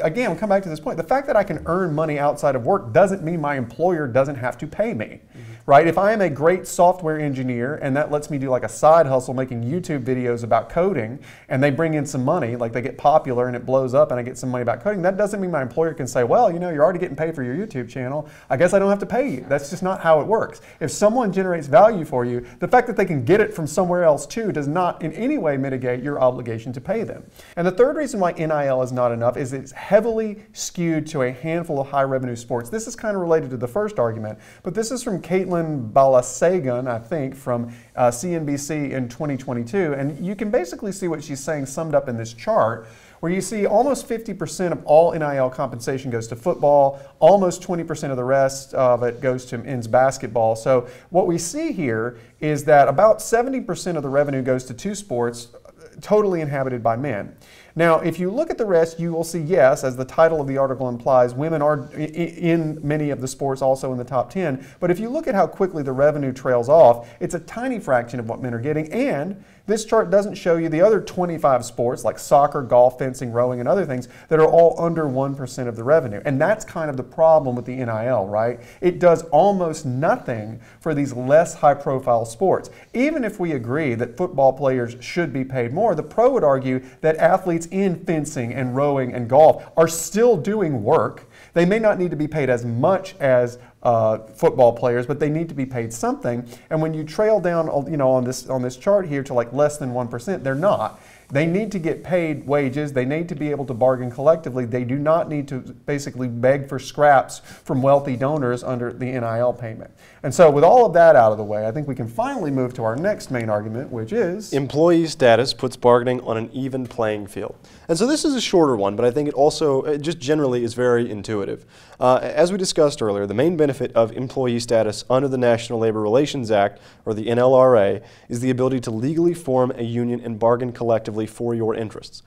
again, we'll come back to this point. The fact that I can earn money outside of work doesn't mean my employer doesn't have to pay me. Mm-hmm right? If I am a great software engineer and that lets me do like a side hustle making YouTube videos about coding and they bring in some money, like they get popular and it blows up and I get some money about coding, that doesn't mean my employer can say, well, you know, you're already getting paid for your YouTube channel. I guess I don't have to pay you. That's just not how it works. If someone generates value for you, the fact that they can get it from somewhere else too does not in any way mitigate your obligation to pay them. And the third reason why NIL is not enough is it's heavily skewed to a handful of high revenue sports. This is kind of related to the first argument, but this is from Caitlin Balasaygun, I think, from uh, CNBC in 2022. And you can basically see what she's saying summed up in this chart where you see almost 50% of all NIL compensation goes to football, almost 20% of the rest of it goes to men's basketball. So what we see here is that about 70% of the revenue goes to two sports totally inhabited by men. Now, if you look at the rest, you will see, yes, as the title of the article implies, women are in many of the sports also in the top 10. But if you look at how quickly the revenue trails off, it's a tiny fraction of what men are getting. And this chart doesn't show you the other 25 sports like soccer, golf, fencing, rowing, and other things that are all under 1% of the revenue. And that's kind of the problem with the NIL, right? It does almost nothing for these less high profile sports. Even if we agree that football players should be paid more, the pro would argue that athletes in fencing and rowing and golf are still doing work. They may not need to be paid as much as uh, football players, but they need to be paid something. And when you trail down, you know, on this on this chart here to like less than one percent, they're not. They need to get paid wages. They need to be able to bargain collectively. They do not need to basically beg for scraps from wealthy donors under the NIL payment. And so, with all of that out of the way, I think we can finally move to our next main argument, which is employee status puts bargaining on an even playing field. And so, this is a shorter one, but I think it also, it just generally, is very intuitive. Uh, as we discussed earlier, the main benefit of employee status under the National Labor Relations Act, or the NLRA, is the ability to legally form a union and bargain collectively for your interests.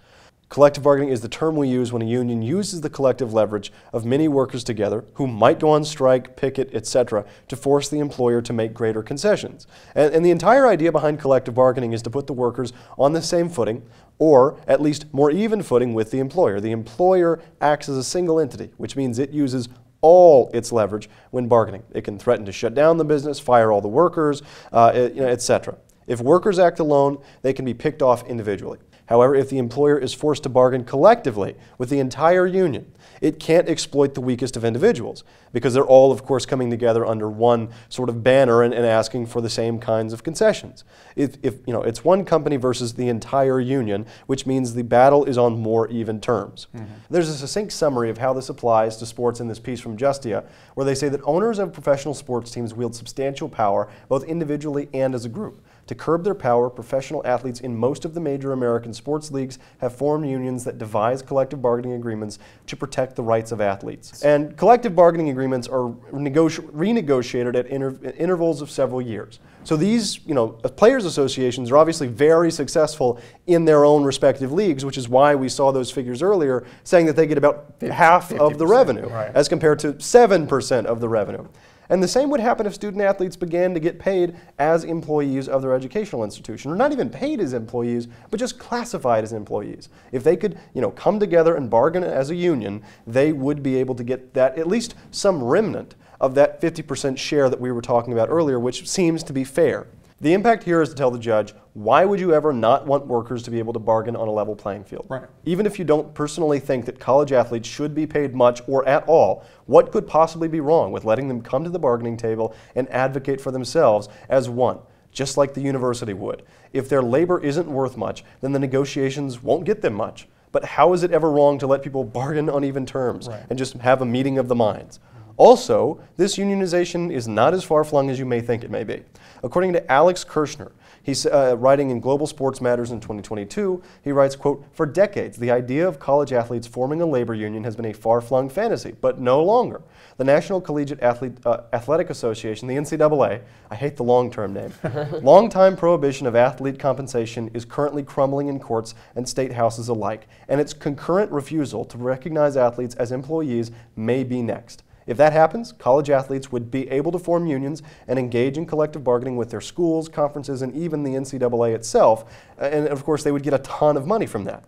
Collective bargaining is the term we use when a union uses the collective leverage of many workers together who might go on strike, picket, etc., to force the employer to make greater concessions. And, and, the entire idea behind collective bargaining is to put the workers on the same footing, or at least more even footing with the employer. The employer acts as a single entity, which means it uses all its leverage when bargaining. It can threaten to shut down the business, fire all the workers, uh, you know, etc. If workers act alone, they can be picked off individually. However, if the employer is forced to bargain collectively with the entire union, it can't exploit the weakest of individuals because they're all, of course, coming together under one sort of banner and, and asking for the same kinds of concessions. If, if, you know, it's one company versus the entire union, which means the battle is on more even terms. Mm-hmm. There's a succinct summary of how this applies to sports in this piece from Justia, where they say that owners of professional sports teams wield substantial power, both individually and as a group. To curb their power, professional athletes in most of the major American sports leagues have formed unions that devise collective bargaining agreements to protect the rights of athletes. And collective bargaining agreements are renegotiated at inter intervals of several years. So these, you know, players associations are obviously very successful in their own respective leagues, which is why we saw those figures earlier saying that they get about half of the revenue right. as compared to 7% of the revenue. And the same would happen if student athletes began to get paid as employees of their educational institution, or not even paid as employees, but just classified as employees. If they could, you know, come together and bargain as a union, they would be able to get that at least some remnant of that 50% share that we were talking about earlier, which seems to be fair. The impact here is to tell the judge, why would you ever not want workers to be able to bargain on a level playing field? Right. Even if you don't personally think that college athletes should be paid much or at all, what could possibly be wrong with letting them come to the bargaining table and advocate for themselves as one, just like the university would? If their labor isn't worth much, then the negotiations won't get them much. But how is it ever wrong to let people bargain on even terms right. and just have a meeting of the minds? Also, this unionization is not as far flung as you may think it may be. According to Alex Kirshner, he's uh, writing in Global Sports Matters in 2022, he writes, quote, For decades, the idea of college athletes forming a labor union has been a far-flung fantasy, but no longer. The National Collegiate Athlete, uh, Athletic Association, the NCAA, I hate the long-term name, long-time prohibition of athlete compensation is currently crumbling in courts and state houses alike, and its concurrent refusal to recognize athletes as employees may be next. If that happens, college athletes would be able to form unions and engage in collective bargaining with their schools, conferences, and even the NCAA itself. And of course, they would get a ton of money from that.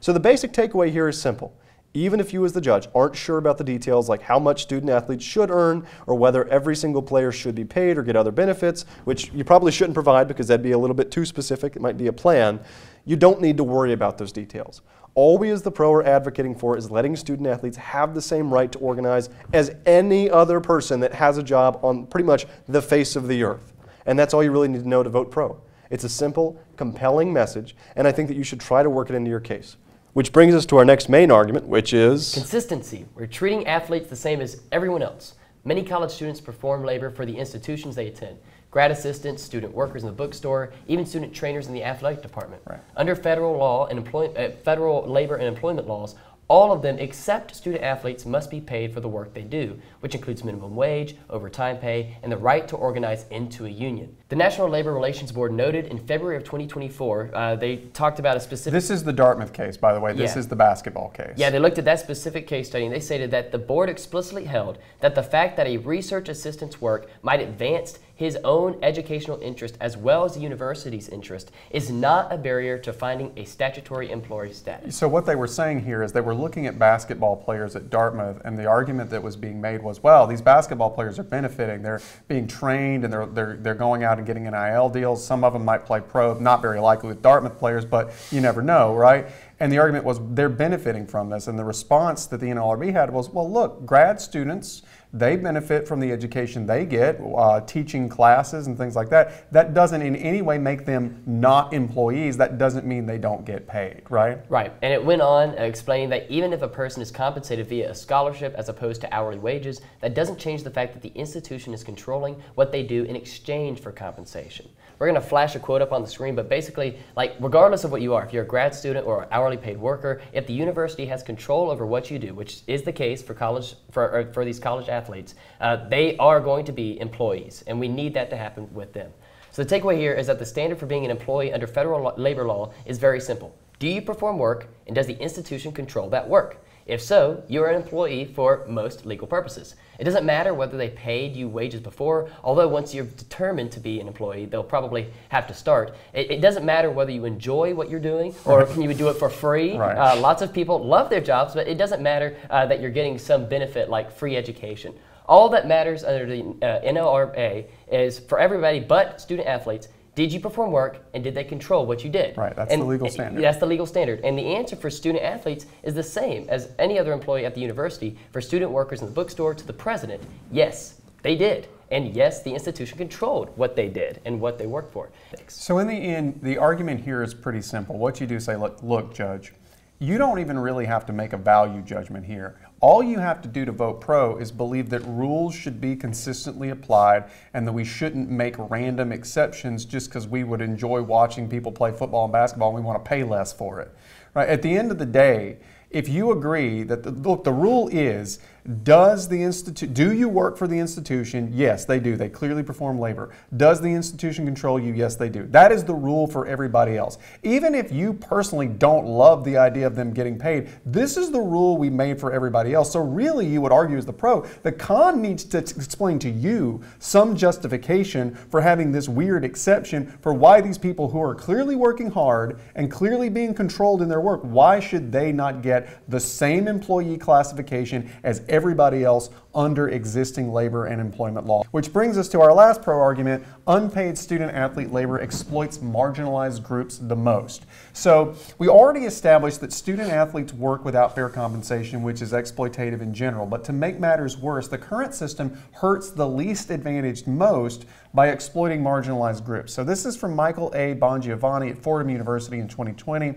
So the basic takeaway here is simple. Even if you, as the judge, aren't sure about the details like how much student athletes should earn or whether every single player should be paid or get other benefits, which you probably shouldn't provide because that'd be a little bit too specific, it might be a plan, you don't need to worry about those details. All we as the pro are advocating for is letting student athletes have the same right to organize as any other person that has a job on pretty much the face of the earth. And that's all you really need to know to vote pro. It's a simple, compelling message, and I think that you should try to work it into your case. Which brings us to our next main argument, which is consistency. We're treating athletes the same as everyone else. Many college students perform labor for the institutions they attend grad assistants, student workers in the bookstore, even student trainers in the athletic department. Right. Under federal law and employ, uh, federal labor and employment laws, all of them, except student athletes, must be paid for the work they do, which includes minimum wage, overtime pay, and the right to organize into a union. The National Labor Relations Board noted in February of 2024, uh, they talked about a specific. This is the Dartmouth case, by the way. This Yeah. is the basketball case. Yeah, they looked at that specific case study and they stated that the board explicitly held that the fact that a research assistant's work might advance his own educational interest as well as the university's interest is not a barrier to finding a statutory employee status. So what they were saying here is they were looking at basketball players at Dartmouth, and the argument that was being made was, well, these basketball players are benefiting. They're being trained, and they're they're they're going out and getting NIL deals. Some of them might play pro, not very likely with Dartmouth players, but you never know, right? And the argument was they're benefiting from this, and the response that the NLRB had was, well, look, grad students they benefit from the education they get, uh, teaching classes and things like that. That doesn't in any way make them not employees. That doesn't mean they don't get paid, right? Right. And it went on explaining that even if a person is compensated via a scholarship as opposed to hourly wages, that doesn't change the fact that the institution is controlling what they do in exchange for compensation. We're going to flash a quote up on the screen, but basically, like, regardless of what you are, if you're a grad student or an hourly paid worker, if the university has control over what you do, which is the case for college for, for these college athletes, uh, they are going to be employees, and we need that to happen with them. So the takeaway here is that the standard for being an employee under federal labor law is very simple. Do you perform work, and does the institution control that work? If so, you're an employee for most legal purposes. It doesn't matter whether they paid you wages before, although once you're determined to be an employee, they'll probably have to start. It, it doesn't matter whether you enjoy what you're doing or you would do it for free. Right. Uh, lots of people love their jobs, but it doesn't matter uh, that you're getting some benefit like free education. All that matters under the uh, NLRA is for everybody but student athletes Did you perform work and did they control what you did? Right, that's and, the legal standard. That's the legal standard. And the answer for student athletes is the same as any other employee at the university. For student workers in the bookstore to the president, yes, they did. And yes, the institution controlled what they did and what they worked for. So in the end, the argument here is pretty simple. What you do say, look, look, judge, you don't even really have to make a value judgment here. All you have to do to vote pro is believe that rules should be consistently applied and that we shouldn't make random exceptions just because we would enjoy watching people play football and basketball and we want to pay less for it. Right? At the end of the day, if you agree that the, look, the rule is does the institute do you work for the institution? Yes, they do. They clearly perform labor. Does the institution control you? Yes, they do. That is the rule for everybody else. Even if you personally don't love the idea of them getting paid, this is the rule we made for everybody else. So really you would argue as the pro, the con needs to explain to you some justification for having this weird exception for why these people who are clearly working hard and clearly being controlled in their work, why should they not get the same employee classification as everybody else under existing labor and employment law. Which brings us to our last pro argument unpaid student athlete labor exploits marginalized groups the most. So, we already established that student athletes work without fair compensation, which is exploitative in general. But to make matters worse, the current system hurts the least advantaged most by exploiting marginalized groups. So, this is from Michael A. Bongiovanni at Fordham University in 2020.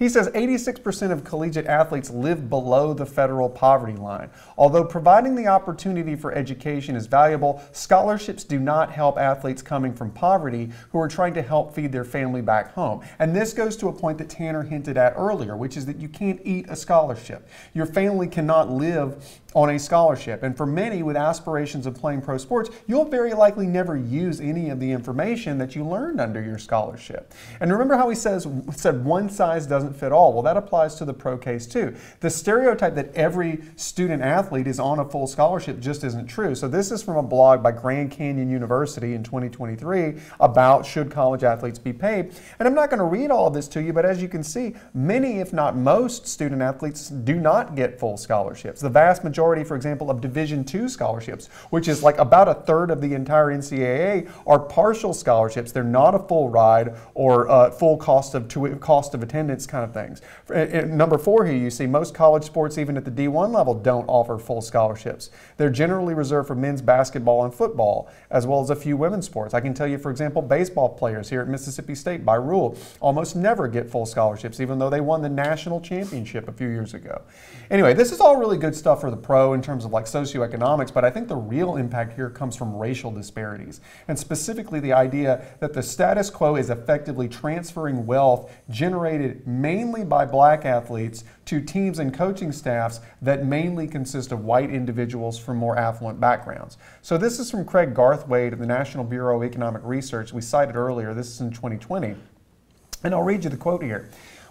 He says 86% of collegiate athletes live below the federal poverty line. Although providing the opportunity for education is valuable, scholarships do not help athletes coming from poverty who are trying to help feed their family back home. And this goes to a point that Tanner hinted at earlier, which is that you can't eat a scholarship. Your family cannot live on a scholarship. And for many with aspirations of playing pro sports, you'll very likely never use any of the information that you learned under your scholarship. And remember how he says said one size doesn't fit all. Well, that applies to the pro case too. The stereotype that every student athlete is on a full scholarship just isn't true. So this is from a blog by Grand Canyon University in 2023 about should college athletes be paid. And I'm not going to read all of this to you, but as you can see, many if not most student athletes do not get full scholarships. The vast majority majority, for example, of Division II scholarships, which is like about a third of the entire NCAA, are partial scholarships. They're not a full ride or uh, full cost of cost of attendance kind of things. And number four here, you see most college sports, even at the D1 level, don't offer full scholarships. They're generally reserved for men's basketball and football, as well as a few women's sports. I can tell you, for example, baseball players here at Mississippi State, by rule, almost never get full scholarships, even though they won the national championship a few years ago. Anyway, this is all really good stuff for the pro in terms of like socioeconomics, but I think the real impact here comes from racial disparities, and specifically the idea that the status quo is effectively transferring wealth generated mainly by black athletes to teams and coaching staffs that mainly consist of white individuals from more affluent backgrounds. So this is from Craig Garthwaite of the National Bureau of Economic Research. We cited earlier, this is in 2020. And I'll read you the quote here.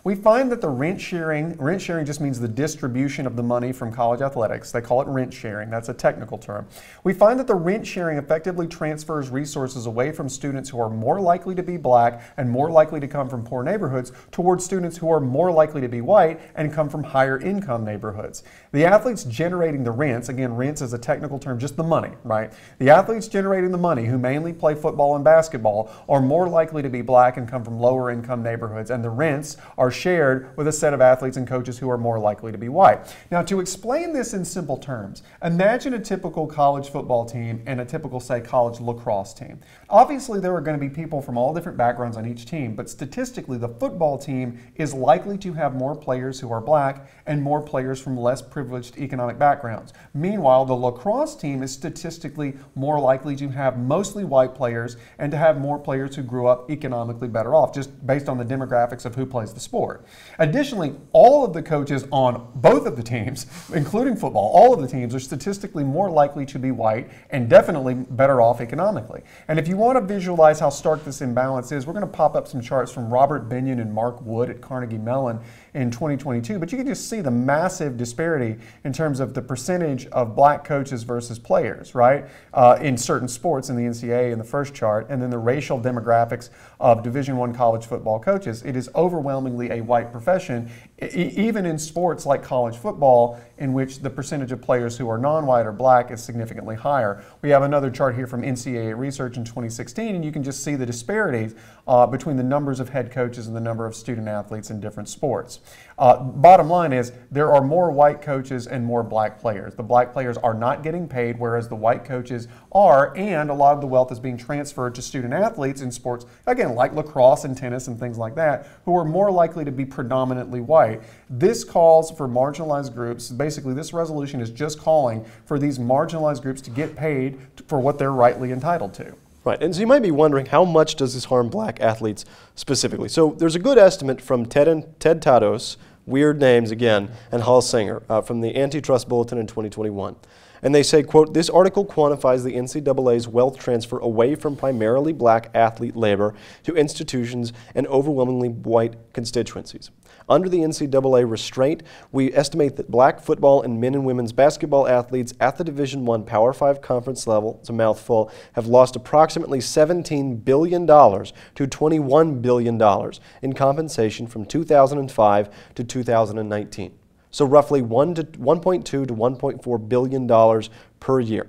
We find that the rent sharing, rent sharing just means the distribution of the money from college athletics. They call it rent sharing. That's a technical term. We find that the rent sharing effectively transfers resources away from students who are more likely to be black and more likely to come from poor neighborhoods towards students who are more likely to be white and come from higher income neighborhoods. The athletes generating the rents, again, rents is a technical term, just the money, right? The athletes generating the money who mainly play football and basketball are more likely to be black and come from lower income neighborhoods, and the rents are shared with a set of athletes and coaches who are more likely to be white. Now, to explain this in simple terms, imagine a typical college football team and a typical, say, college lacrosse team. Obviously, there are going to be people from all different backgrounds on each team, but statistically, the football team is likely to have more players who are black and more players from less privileged economic backgrounds. Meanwhile, the lacrosse team is statistically more likely to have mostly white players and to have more players who grew up economically better off, just based on the demographics of who plays the sport. Additionally, all of the coaches on both of the teams, including football, all of the teams are statistically more likely to be white and definitely better off economically. And if you want to visualize how stark this imbalance is, we're going to pop up some charts from Robert Binion and Mark Wood at Carnegie Mellon in 2022. But you can just see the massive disparity in terms of the percentage of black coaches versus players, right? Uh, in certain sports in the NCAA in the first chart, and then the racial demographics of Division One college football coaches. It is overwhelmingly a white profession even in sports like college football, in which the percentage of players who are non-white or black is significantly higher. We have another chart here from NCAA research in 2016, and you can just see the disparities uh, between the numbers of head coaches and the number of student athletes in different sports. Uh, bottom line is there are more white coaches and more black players. The black players are not getting paid, whereas the white coaches are, and a lot of the wealth is being transferred to student athletes in sports, again, like lacrosse and tennis and things like that, who are more likely to be predominantly white. This calls for marginalized groups. Basically, this resolution is just calling for these marginalized groups to get paid for what they're rightly entitled to. Right, and so you might be wondering how much does this harm black athletes specifically? So there's a good estimate from Ted, and, Ted Tatos, weird names again, and Hal Singer uh, from the Antitrust Bulletin in 2021. And they say, quote, this article quantifies the NCAA's wealth transfer away from primarily black athlete labor to institutions and overwhelmingly white constituencies. Under the NCAA restraint, we estimate that black football and men and women's basketball athletes at the Division I Power 5 conference level, it's a mouthful, have lost approximately $17 billion to $21 billion in compensation from 2005 to 2019. So roughly 1 to 1.2 to 1.4 billion dollars per year.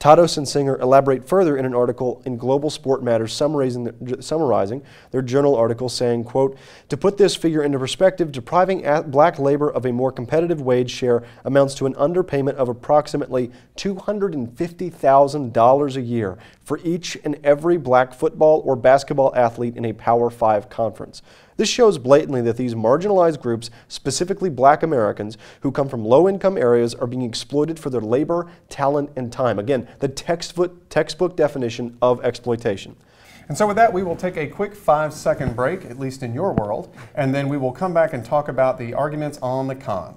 Tatos and Singer elaborate further in an article in Global Sport Matters summarizing, summarizing their journal article saying, quote, to put this figure into perspective, depriving black labor of a more competitive wage share amounts to an underpayment of approximately $250,000 a year for each and every black football or basketball athlete in a Power 5 conference. This shows blatantly that these marginalized groups, specifically black Americans who come from low income areas, are being exploited for their labor, talent, and time. Again, the textbook, textbook definition of exploitation. And so, with that, we will take a quick five second break, at least in your world, and then we will come back and talk about the arguments on the con.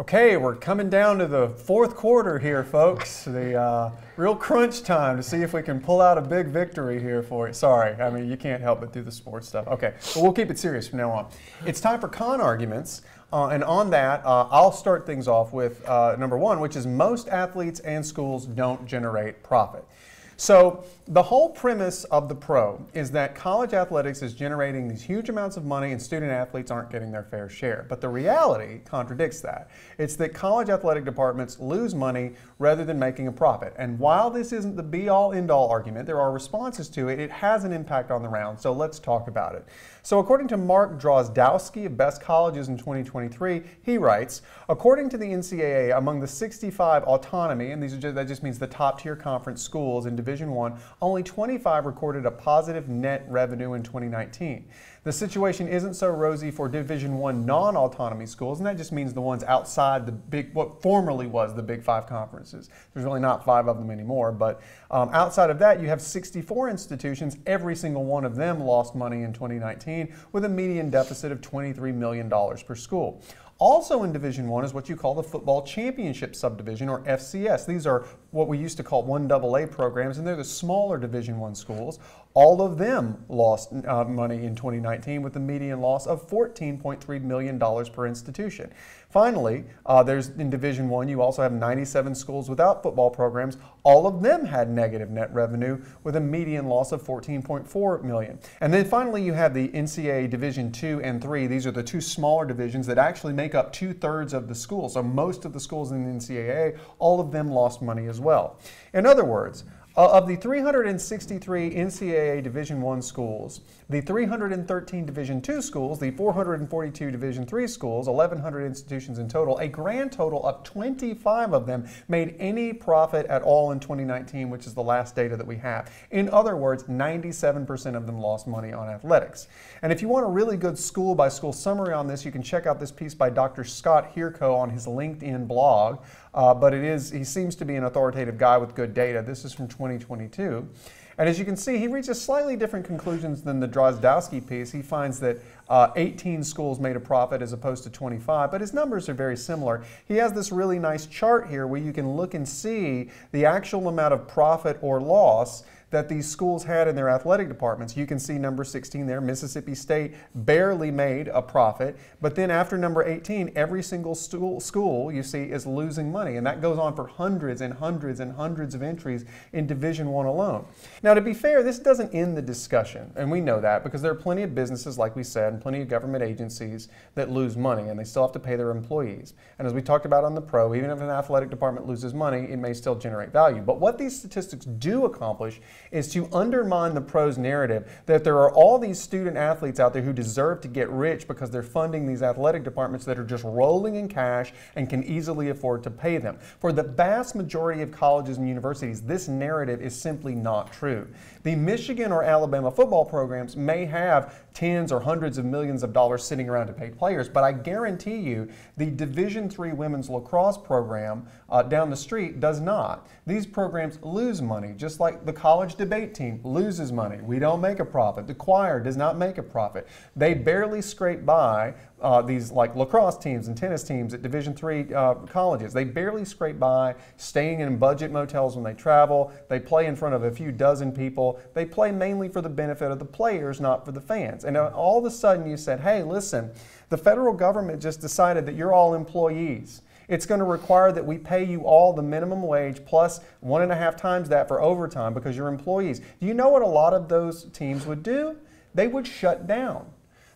Okay, we're coming down to the fourth quarter here, folks. The uh, real crunch time to see if we can pull out a big victory here for you. Sorry, I mean, you can't help but do the sports stuff. Okay, but we'll keep it serious from now on. It's time for con arguments. Uh, and on that, uh, I'll start things off with uh, number one, which is most athletes and schools don't generate profit. So the whole premise of the pro is that college athletics is generating these huge amounts of money and student athletes aren't getting their fair share. But the reality contradicts that. It's that college athletic departments lose money rather than making a profit. And while this isn't the be all end all argument, there are responses to it. It has an impact on the round. So let's talk about it. So according to Mark Drozdowski of Best Colleges in 2023, he writes, according to the NCAA, among the 65 autonomy, and these are just, that just means the top tier conference schools in Division One, only 25 recorded a positive net revenue in 2019. The situation isn't so rosy for Division One non-autonomy schools, and that just means the ones outside the big, what formerly was the Big Five conferences. There's really not five of them anymore, but um, outside of that, you have 64 institutions. Every single one of them lost money in 2019 with a median deficit of $23 million per school. Also in Division One is what you call the Football Championship Subdivision, or FCS. These are what we used to call 1AA programs, and they're the smaller Division One schools. All of them lost uh, money in 2019 with a median loss of $14.3 million per institution. Finally, uh, there's in Division One, you also have 97 schools without football programs. All of them had negative net revenue with a median loss of 14.4 million. And then finally, you have the NCAA Division Two and Three. These are the two smaller divisions that actually make up two thirds of the schools. So most of the schools in the NCAA, all of them lost money as well. In other words, uh, of the 363 NCAA Division I schools, the 313 Division II schools, the 442 Division III schools, 1,100 institutions in total, a grand total of 25 of them made any profit at all in 2019, which is the last data that we have. In other words, 97% of them lost money on athletics. And if you want a really good school by school summary on this, you can check out this piece by Dr. Scott Hirko on his LinkedIn blog. Uh, but it is, he seems to be an authoritative guy with good data. This is from 2022. And as you can see, he reaches slightly different conclusions than the Drozdowski piece. He finds that uh, 18 schools made a profit as opposed to 25, but his numbers are very similar. He has this really nice chart here where you can look and see the actual amount of profit or loss that these schools had in their athletic departments. You can see number 16 there, Mississippi State barely made a profit. But then after number 18, every single school, school you see is losing money. And that goes on for hundreds and hundreds and hundreds of entries in Division One alone. Now, to be fair, this doesn't end the discussion. And we know that because there are plenty of businesses, like we said, and plenty of government agencies that lose money and they still have to pay their employees. And as we talked about on the pro, even if an athletic department loses money, it may still generate value. But what these statistics do accomplish is to undermine the pro's narrative that there are all these student athletes out there who deserve to get rich because they're funding these athletic departments that are just rolling in cash and can easily afford to pay them. For the vast majority of colleges and universities, this narrative is simply not true. The Michigan or Alabama football programs may have tens or hundreds of millions of dollars sitting around to pay players, but I guarantee you the Division III women's lacrosse program uh, down the street does not. These programs lose money, just like the college debate team loses money. We don't make a profit. The choir does not make a profit. They barely scrape by uh, these like lacrosse teams and tennis teams at Division three uh, colleges. They barely scrape by, staying in budget motels when they travel. They play in front of a few dozen people. They play mainly for the benefit of the players, not for the fans. And uh, all of a sudden you said, hey, listen, the federal government just decided that you're all employees. It's going to require that we pay you all the minimum wage plus one and a half times that for overtime because you're employees. Do you know what a lot of those teams would do? They would shut down.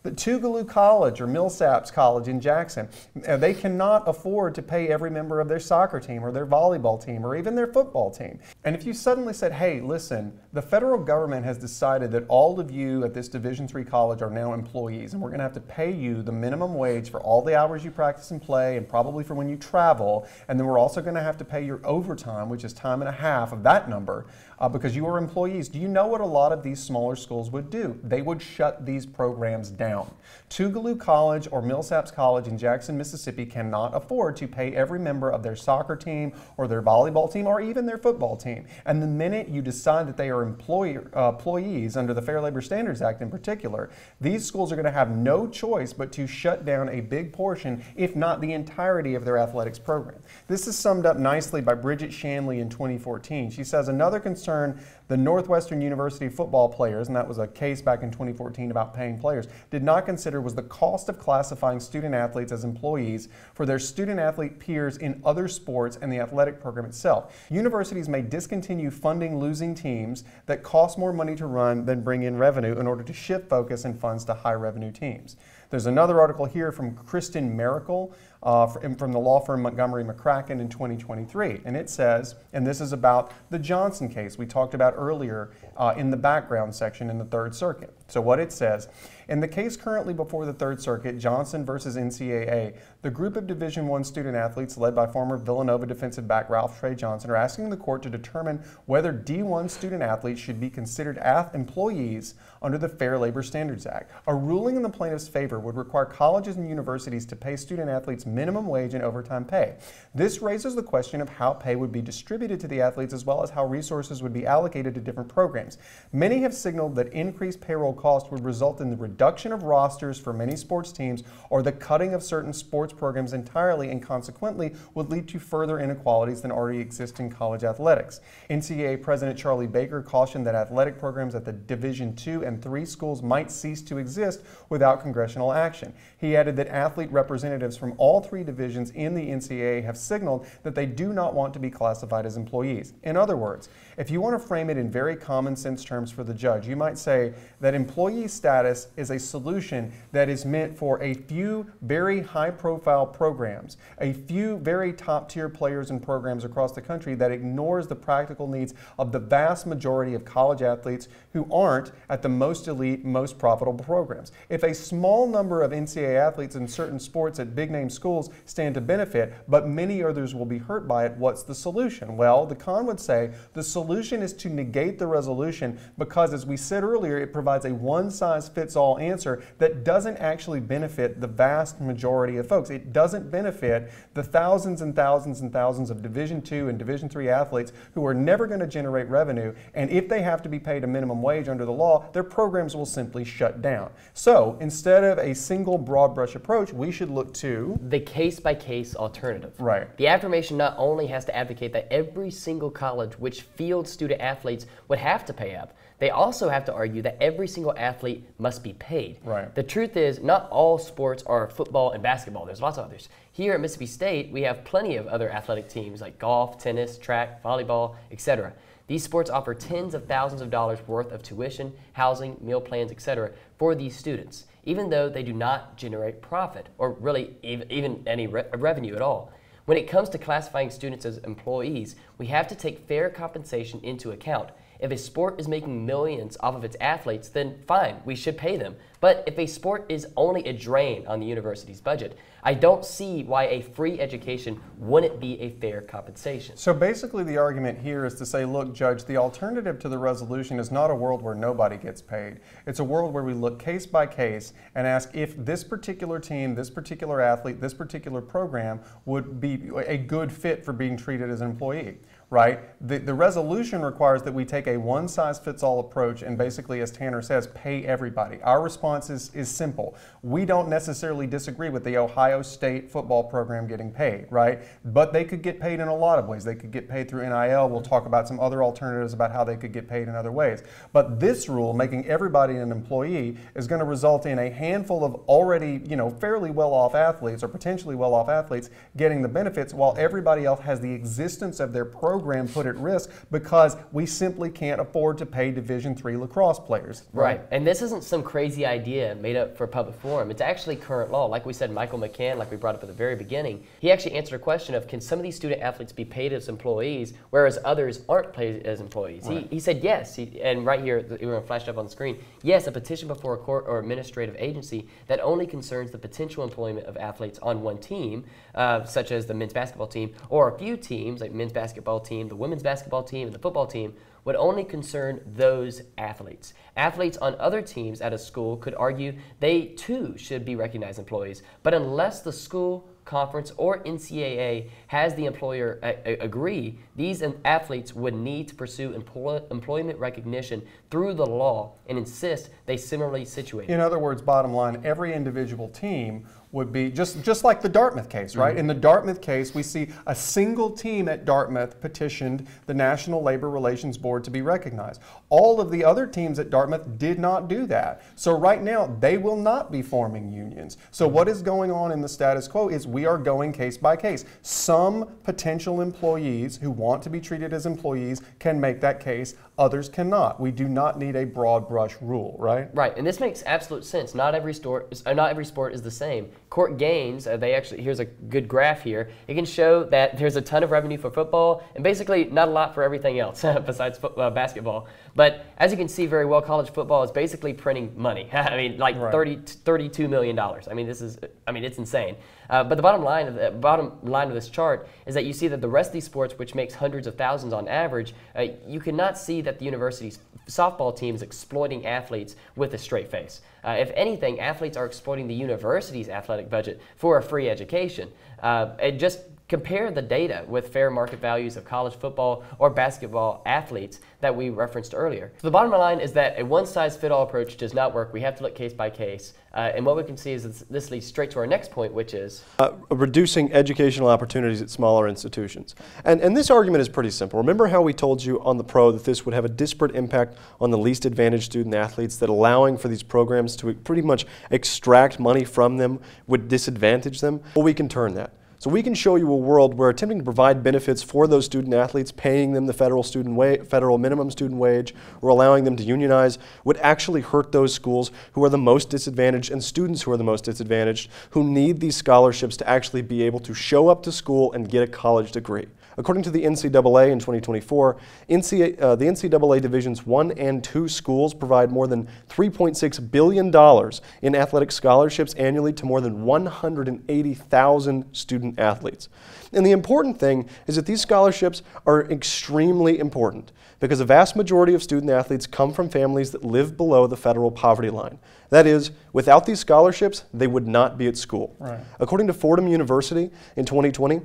The Tougaloo College or Millsaps College in Jackson, uh, they cannot afford to pay every member of their soccer team or their volleyball team or even their football team. And if you suddenly said, hey, listen, the federal government has decided that all of you at this Division III college are now employees and we're going to have to pay you the minimum wage for all the hours you practice and play and probably for when you travel. And then we're also going to have to pay your overtime, which is time and a half of that number uh, because you are employees. Do you know what a lot of these smaller schools would do? They would shut these programs down. Tougaloo College or Millsaps College in Jackson, Mississippi cannot afford to pay every member of their soccer team or their volleyball team or even their football team. And the minute you decide that they are employer, uh, employees under the Fair Labor Standards Act in particular, these schools are going to have no choice but to shut down a big portion, if not the entirety of their athletics program. This is summed up nicely by Bridget Shanley in 2014. She says another concern the Northwestern University football players, and that was a case back in 2014 about paying players, did not consider was the cost of classifying student athletes as employees for their student athlete peers in other sports and the athletic program itself. Universities may discontinue funding losing teams that cost more money to run than bring in revenue in order to shift focus and funds to high revenue teams. There's another article here from Kristen Miracle uh, from the law firm Montgomery McCracken in 2023. And it says, and this is about the Johnson case we talked about earlier uh, in the background section in the Third Circuit. So, what it says in the case currently before the Third Circuit, Johnson versus NCAA, the group of Division One student athletes led by former Villanova defensive back Ralph Trey Johnson are asking the court to determine whether D1 student athletes should be considered employees under the Fair Labor Standards Act. A ruling in the plaintiff's favor would require colleges and universities to pay student athletes minimum wage and overtime pay. This raises the question of how pay would be distributed to the athletes as well as how resources would be allocated to different programs. Many have signaled that increased payroll costs would result in the reduction of rosters for many sports teams or the cutting of certain sports programs entirely and consequently would lead to further inequalities than already exist in college athletics. NCAA President Charlie Baker cautioned that athletic programs at the Division II and III schools might cease to exist without congressional action. He added that athlete representatives from all three divisions in the NCAA have signaled that they do not want to be classified as employees. In other words, if you want to frame it in very common sense terms for the judge, you might say that employee status is a solution that is meant for a few very high profile programs, a few very top tier players and programs across the country that ignores the practical needs of the vast majority of college athletes who aren't at the most elite, most profitable programs. If a small number of NCAA athletes in certain sports at big name schools stand to benefit, but many others will be hurt by it. What's the solution? Well, the con would say the solution is to negate the resolution because, as we said earlier, it provides a one size fits all answer that doesn't actually benefit the vast majority of folks. It doesn't benefit the thousands and thousands and thousands of Division two and Division three athletes who are never going to generate revenue. And if they have to be paid a minimum wage under the law, their programs will simply shut down. So instead of a single broad brush approach, we should look to the case by case alternative. Right. The affirmation not only has to advocate that every single college which student athletes would have to pay up, they also have to argue that every single athlete must be paid. Right. The truth is, not all sports are football and basketball. There's lots of others. Here at Mississippi State, we have plenty of other athletic teams like golf, tennis, track, volleyball, etc. These sports offer tens of thousands of dollars worth of tuition, housing, meal plans, etc. for these students, even though they do not generate profit or really even any re- revenue at all. When it comes to classifying students as employees, we have to take fair compensation into account. If a sport is making millions off of its athletes, then fine, we should pay them. But if a sport is only a drain on the university's budget, I don't see why a free education wouldn't be a fair compensation. So basically, the argument here is to say, look, Judge, the alternative to the resolution is not a world where nobody gets paid. It's a world where we look case by case and ask if this particular team, this particular athlete, this particular program would be a good fit for being treated as an employee right? The, the resolution requires that we take a one size fits all approach and basically, as Tanner says, pay everybody. Our response is, is simple. We don't necessarily disagree with the Ohio State football program getting paid, right? But they could get paid in a lot of ways. They could get paid through NIL. We'll talk about some other alternatives about how they could get paid in other ways. But this rule, making everybody an employee, is going to result in a handful of already, you know, fairly well off athletes or potentially well off athletes getting the benefits while everybody else has the existence of their program program put at risk because we simply can't afford to pay Division three lacrosse players. Right. right. And this isn't some crazy idea made up for public forum. It's actually current law. Like we said, Michael McCann, like we brought up at the very beginning, he actually answered a question of can some of these student athletes be paid as employees, whereas others aren't paid as employees? Right. He, he said yes. He, and right here, we're going to flash up on the screen. Yes, a petition before a court or administrative agency that only concerns the potential employment of athletes on one team, uh, such as the men's basketball team, or a few teams like men's basketball team, the women's basketball team, and the football team would only concern those athletes. Athletes on other teams at a school could argue they too should be recognized employees, but unless the school, conference, or NCAA has the employer a- a- agree, these athletes would need to pursue employ- employment recognition through the law and insist they similarly situated. In other words, bottom line, every individual team would be just, just like the Dartmouth case, right? Mm-hmm. In the Dartmouth case, we see a single team at Dartmouth petitioned the National Labor Relations Board to be recognized. All of the other teams at Dartmouth did not do that. So right now, they will not be forming unions. So what is going on in the status quo is we are going case by case. Some potential employees who want to be treated as employees can make that case. Others cannot. We do not need a broad brush rule, right? Right, and this makes absolute sense. Not every store, not every sport is the same. Court gains, uh, they actually here's a good graph here. It can show that there's a ton of revenue for football and basically not a lot for everything else besides uh, basketball. But as you can see very well, college football is basically printing money. I mean, like right. 30, 32 million dollars. I mean, this is, I mean, it's insane. Uh, but the bottom line of the bottom line of this chart is that you see that the rest of these sports, which makes hundreds of thousands on average, uh, you cannot see that the university's softball team is exploiting athletes with a straight face. Uh, if anything, athletes are exploiting the university's athletic budget for a free education. Uh, it just Compare the data with fair market values of college football or basketball athletes that we referenced earlier. So the bottom line is that a one-size-fit-all approach does not work. We have to look case by case. Uh, and what we can see is this, this, leads straight to our next point, which is uh, reducing educational opportunities at smaller institutions. And, and this argument is pretty simple. Remember how we told you on the pro that this would have a disparate impact on the least advantaged student athletes, that allowing for these programs to pretty much extract money from them would disadvantage them? Well, we can turn that. So we can show you a world where attempting to provide benefits for those student athletes, paying them the federal student wa- federal minimum student wage, or allowing them to unionize would actually hurt those schools who are the most disadvantaged and students who are the most disadvantaged who need these scholarships to actually be able to show up to school and get a college degree. According to the NCAA in 2024, NCAA, uh, the NCAA Divisions 1 and 2 schools provide more than $3.6 billion in athletic scholarships annually to more than 180,000 student athletes. And the important thing is that these scholarships are extremely important because a vast majority of student athletes come from families that live below the federal poverty line. That is, without these scholarships, they would not be at school. Right. According to Fordham University in 2020,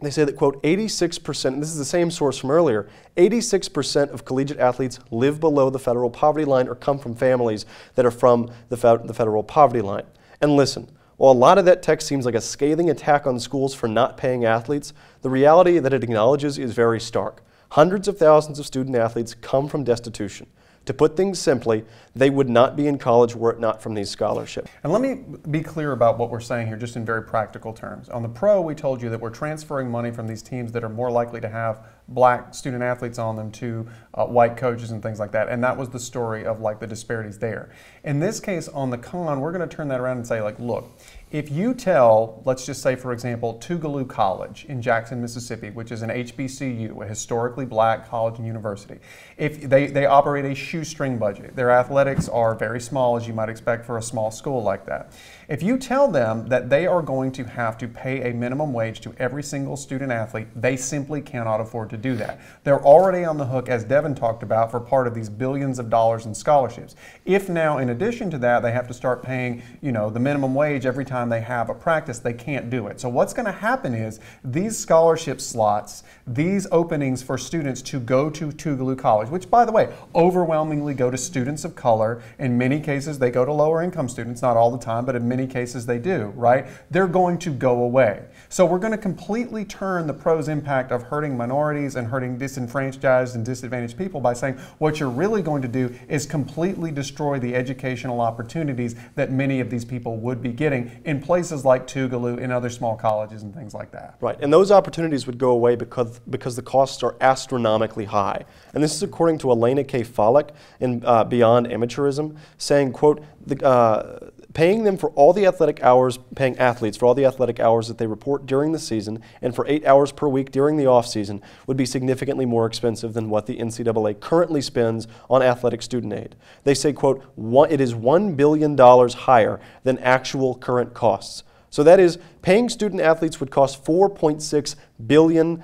they say that, quote, 86%, this is the same source from earlier, 86% of collegiate athletes live below the federal poverty line or come from families that are from the, fe- the federal poverty line. And listen, while a lot of that text seems like a scathing attack on schools for not paying athletes, the reality that it acknowledges is very stark. Hundreds of thousands of student athletes come from destitution. To put things simply, they would not be in college were it not from these scholarships. And let me be clear about what we're saying here, just in very practical terms. On the pro, we told you that we're transferring money from these teams that are more likely to have black student athletes on them to uh, white coaches and things like that. And that was the story of like the disparities there. In this case, on the con, we're going to turn that around and say, like, look, if you tell, let's just say, for example, Tougaloo College in Jackson, Mississippi, which is an HBCU, a historically black college and university, if they, they operate a shoestring budget, their athletics are very small, as you might expect for a small school like that. If you tell them that they are going to have to pay a minimum wage to every single student athlete, they simply cannot afford to do that. They're already on the hook, as Devin talked about, for part of these billions of dollars in scholarships. If now, in addition to that, they have to start paying, you know, the minimum wage every time they have a practice, they can't do it. So what's going to happen is these scholarship slots, these openings for students to go to Tougaloo College, which by the way, overwhelmingly go to students of color. In many cases, they go to lower income students, not all the time, but in many many cases they do, right? They're going to go away. So we're going to completely turn the pros impact of hurting minorities and hurting disenfranchised and disadvantaged people by saying what you're really going to do is completely destroy the educational opportunities that many of these people would be getting in places like Tougaloo and other small colleges and things like that. Right, and those opportunities would go away because, because the costs are astronomically high. And this is according to Elena K. Follick in uh, Beyond Amateurism, saying, quote, the, uh, paying them for all the athletic hours, paying athletes for all the athletic hours that they report during the season and for eight hours per week during the offseason would be significantly more expensive than what the NCAA currently spends on athletic student aid. They say, quote, it is $1 billion higher than actual current costs. So that is, paying student athletes would cost $4.6 billion.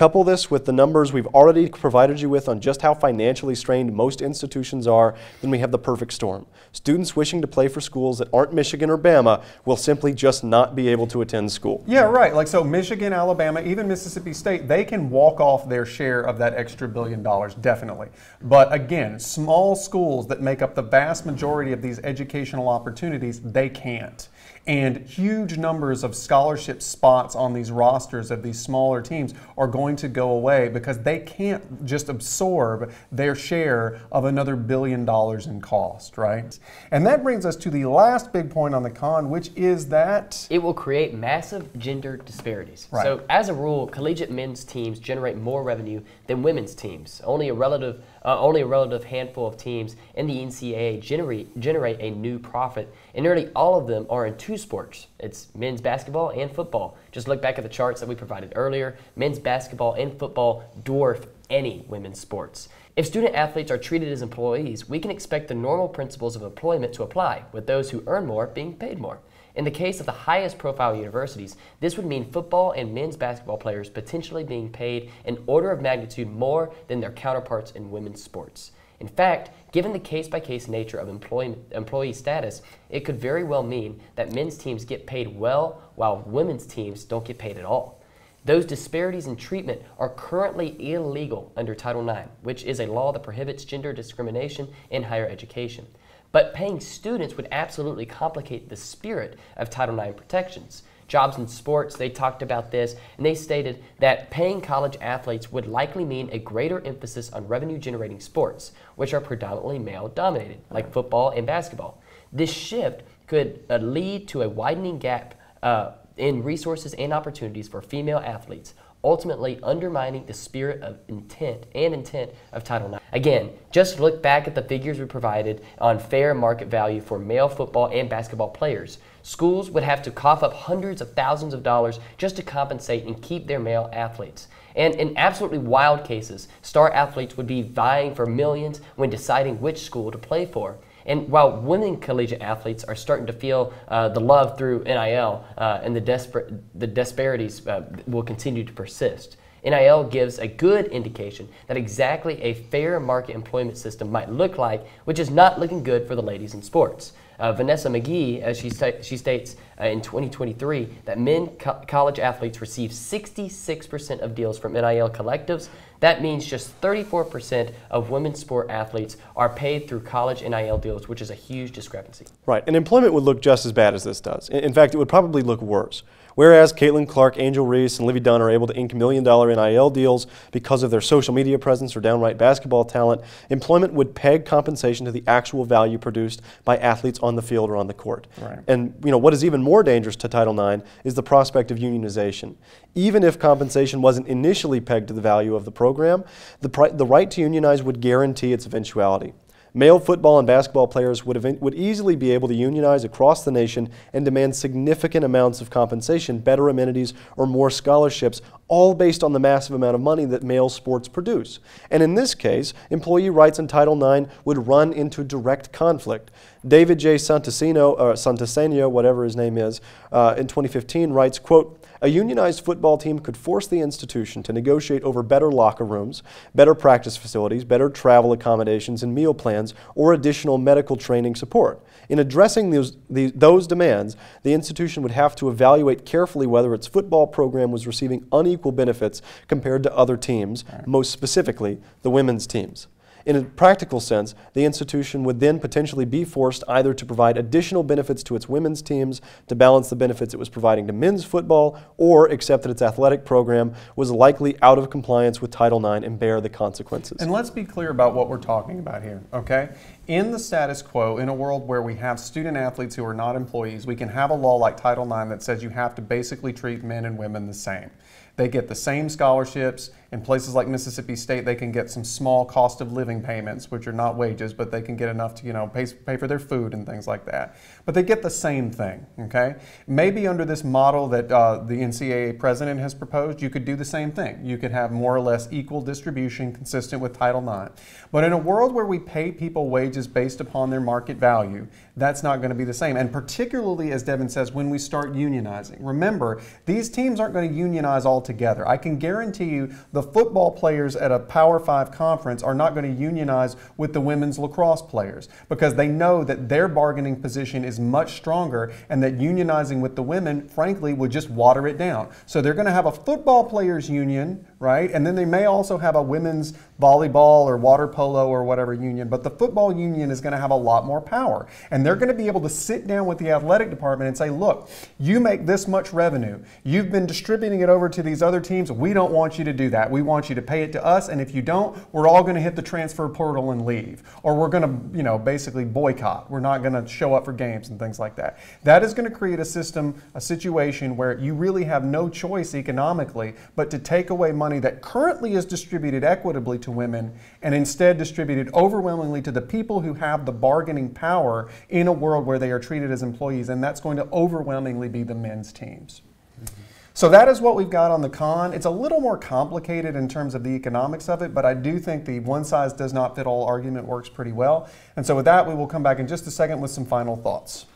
Couple this with the numbers we've already provided you with on just how financially strained most institutions are, then we have the perfect storm. Students wishing to play for schools that aren't Michigan or Bama will simply just not be able to attend school. Yeah, right. Like, so Michigan, Alabama, even Mississippi State, they can walk off their share of that extra billion dollars, definitely. But again, small schools that make up the vast majority of these educational opportunities, they can't and huge numbers of scholarship spots on these rosters of these smaller teams are going to go away because they can't just absorb their share of another billion dollars in cost, right? And that brings us to the last big point on the con, which is that it will create massive gender disparities. Right. So, as a rule, collegiate men's teams generate more revenue than women's teams. Only a relative uh, only a relative handful of teams in the NCAA generate, generate a new profit, and nearly all of them are in two sports. It's men's basketball and football. Just look back at the charts that we provided earlier. Men's basketball and football dwarf any women's sports. If student athletes are treated as employees, we can expect the normal principles of employment to apply, with those who earn more being paid more. In the case of the highest profile universities, this would mean football and men's basketball players potentially being paid an order of magnitude more than their counterparts in women's sports. In fact, given the case by case nature of employee, employee status, it could very well mean that men's teams get paid well while women's teams don't get paid at all. Those disparities in treatment are currently illegal under Title IX, which is a law that prohibits gender discrimination in higher education. But paying students would absolutely complicate the spirit of Title IX protections. Jobs in Sports, they talked about this, and they stated that paying college athletes would likely mean a greater emphasis on revenue generating sports, which are predominantly male dominated, like football and basketball. This shift could uh, lead to a widening gap uh, in resources and opportunities for female athletes, ultimately undermining the spirit of intent and intent of Title IX. Again, just look back at the figures we provided on fair market value for male football and basketball players. Schools would have to cough up hundreds of thousands of dollars just to compensate and keep their male athletes. And in absolutely wild cases, star athletes would be vying for millions when deciding which school to play for. And while women collegiate athletes are starting to feel uh, the love through NIL uh, and the, the disparities uh, will continue to persist, NIL gives a good indication that exactly a fair market employment system might look like, which is not looking good for the ladies in sports. Uh, Vanessa McGee, as she, she states uh, in 2023, that men co- college athletes receive 66% of deals from NIL collectives That means just 34% of women's sport athletes are paid through college NIL deals, which is a huge discrepancy. Right, and employment would look just as bad as this does. In fact, it would probably look worse. Whereas Caitlin Clark, Angel Reese, and Livvy Dunne are able to ink million dollar NIL deals because of their social media presence or downright basketball talent, employment would peg compensation to the actual value produced by athletes on the field or on the court. Right. And you know what is even more dangerous to Title IX is the prospect of unionization. Even if compensation wasn't initially pegged to the value of the program, the, the right to unionize would guarantee its eventuality. Male football and basketball players would, would easily be able to unionize across the nation and demand significant amounts of compensation, better amenities, or more scholarships, all based on the massive amount of money that male sports produce. And in this case, employee rights in Title IX would run into direct conflict. David J. Santasino, or Santasenio, whatever his name is, uh, in 2015 writes, quote, a unionized football team could force the institution to negotiate over better locker rooms, better practice facilities, better travel accommodations and meal plans, or additional medical training support. In addressing those, the, those demands, the institution would have to evaluate carefully whether its football program was receiving unequal benefits compared to other teams, most specifically the women's teams. In a practical sense, the institution would then potentially be forced either to provide additional benefits to its women's teams to balance the benefits it was providing to men's football, or accept that its athletic program was likely out of compliance with Title IX and bear the consequences. And let's be clear about what we're talking about here, okay? In the status quo, in a world where we have student athletes who are not employees, we can have a law like Title IX that says you have to basically treat men and women the same. They get the same scholarships. In places like Mississippi State, they can get some small cost of living payments, which are not wages, but they can get enough to, you know, pay, pay for their food and things like that. But they get the same thing, okay? Maybe under this model that uh, the NCAA president has proposed, you could do the same thing. You could have more or less equal distribution consistent with Title IX. But in a world where we pay people wages based upon their market value, that's not going to be the same. And particularly, as Devin says, when we start unionizing. Remember, these teams aren't going to unionize altogether. I can guarantee you the football players at a Power Five conference are not going to unionize with the women's lacrosse players because they know that their bargaining position is much stronger and that unionizing with the women, frankly, would just water it down. So they're going to have a football players union right? And then they may also have a women's volleyball or water polo or whatever union, but the football union is going to have a lot more power. And they're going to be able to sit down with the athletic department and say, look, you make this much revenue. You've been distributing it over to these other teams. We don't want you to do that. We want you to pay it to us. And if you don't, we're all going to hit the transfer portal and leave. Or we're going to, you know, basically boycott. We're not going to show up for games and things like that. That is going to create a system, a situation where you really have no choice economically but to take away money that currently is distributed equitably to women and instead distributed overwhelmingly to the people who have the bargaining power in a world where they are treated as employees, and that's going to overwhelmingly be the men's teams. So that is what we've got on the con. It's a little more complicated in terms of the economics of it, but I do think the one size does not fit all argument works pretty well. And so with that, we will come back in just a second with some final thoughts.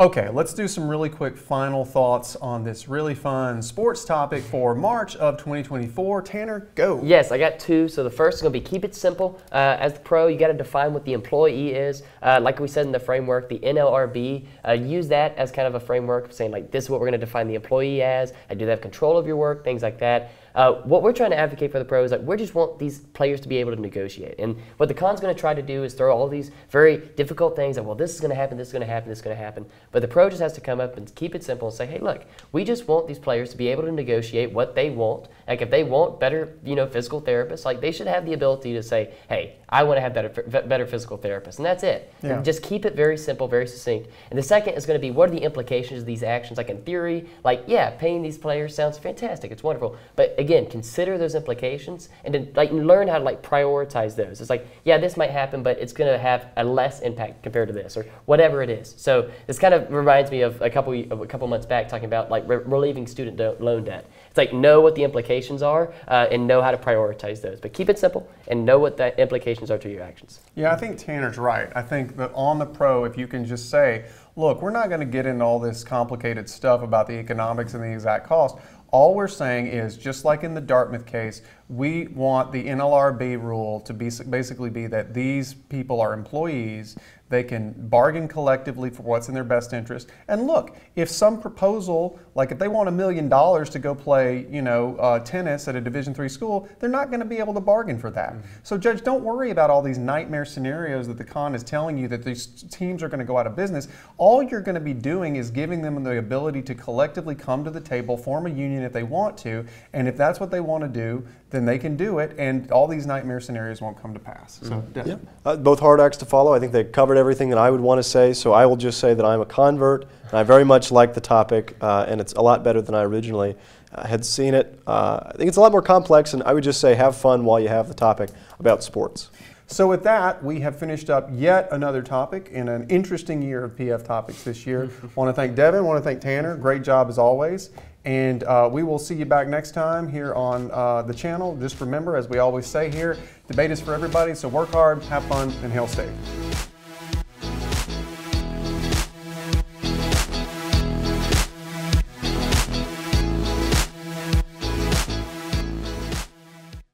Okay, let's do some really quick final thoughts on this really fun sports topic for March of 2024. Tanner, go. Yes, I got two. So the first is going to be keep it simple. Uh, as the pro, you got to define what the employee is. Uh, like we said in the framework, the NLRB, uh, use that as kind of a framework, saying like this is what we're going to define the employee as. I do they have control of your work, things like that. Uh, what we're trying to advocate for the pros, like we just want these players to be able to negotiate. And what the con's going to try to do is throw all these very difficult things that, well, this is going to happen, this is going to happen, this is going to happen. But the pro just has to come up and keep it simple and say, hey, look, we just want these players to be able to negotiate what they want. Like if they want better, you know, physical therapists, like they should have the ability to say, hey, I want to have better, better physical therapists, and that's it. Yeah. And just keep it very simple, very succinct. And the second is going to be what are the implications of these actions? Like in theory, like yeah, paying these players sounds fantastic, it's wonderful, but again, consider those implications and to like learn how to like prioritize those. It's like, yeah, this might happen, but it's going to have a less impact compared to this or whatever it is. So it's kind of reminds me of a couple of a couple months back talking about like re- relieving student do- loan debt. It's like know what the implications are uh, and know how to prioritize those. But keep it simple and know what the implications are to your actions. Yeah, I think Tanner's right. I think that on the pro, if you can just say, look, we're not going to get into all this complicated stuff about the economics and the exact cost. All we're saying is, just like in the Dartmouth case, we want the NLRB rule to be basically be that these people are employees They can bargain collectively for what's in their best interest. And look, if some proposal, like if they want a million dollars to go play, you know, uh, tennis at a Division three school, they're not going to be able to bargain for that. So, judge, don't worry about all these nightmare scenarios that the con is telling you that these teams are going to go out of business. All you're going to be doing is giving them the ability to collectively come to the table, form a union if they want to, and if that's what they want to do, then they can do it, and all these nightmare scenarios won't come to pass. So, Devin. Uh, both hard acts to follow. I think they covered everything that I would want to say, so I will just say that I'm a convert, and I very much like the topic, uh, and it's a lot better than I originally uh, had seen it. Uh, I think it's a lot more complex, and I would just say have fun while you have the topic about sports. So with that, we have finished up yet another topic in an interesting year of PF topics this year. want to thank Devin, want to thank Tanner. Great job as always. And uh, we will see you back next time here on uh, the channel. Just remember, as we always say here, debate is for everybody, so work hard, have fun, and hail state.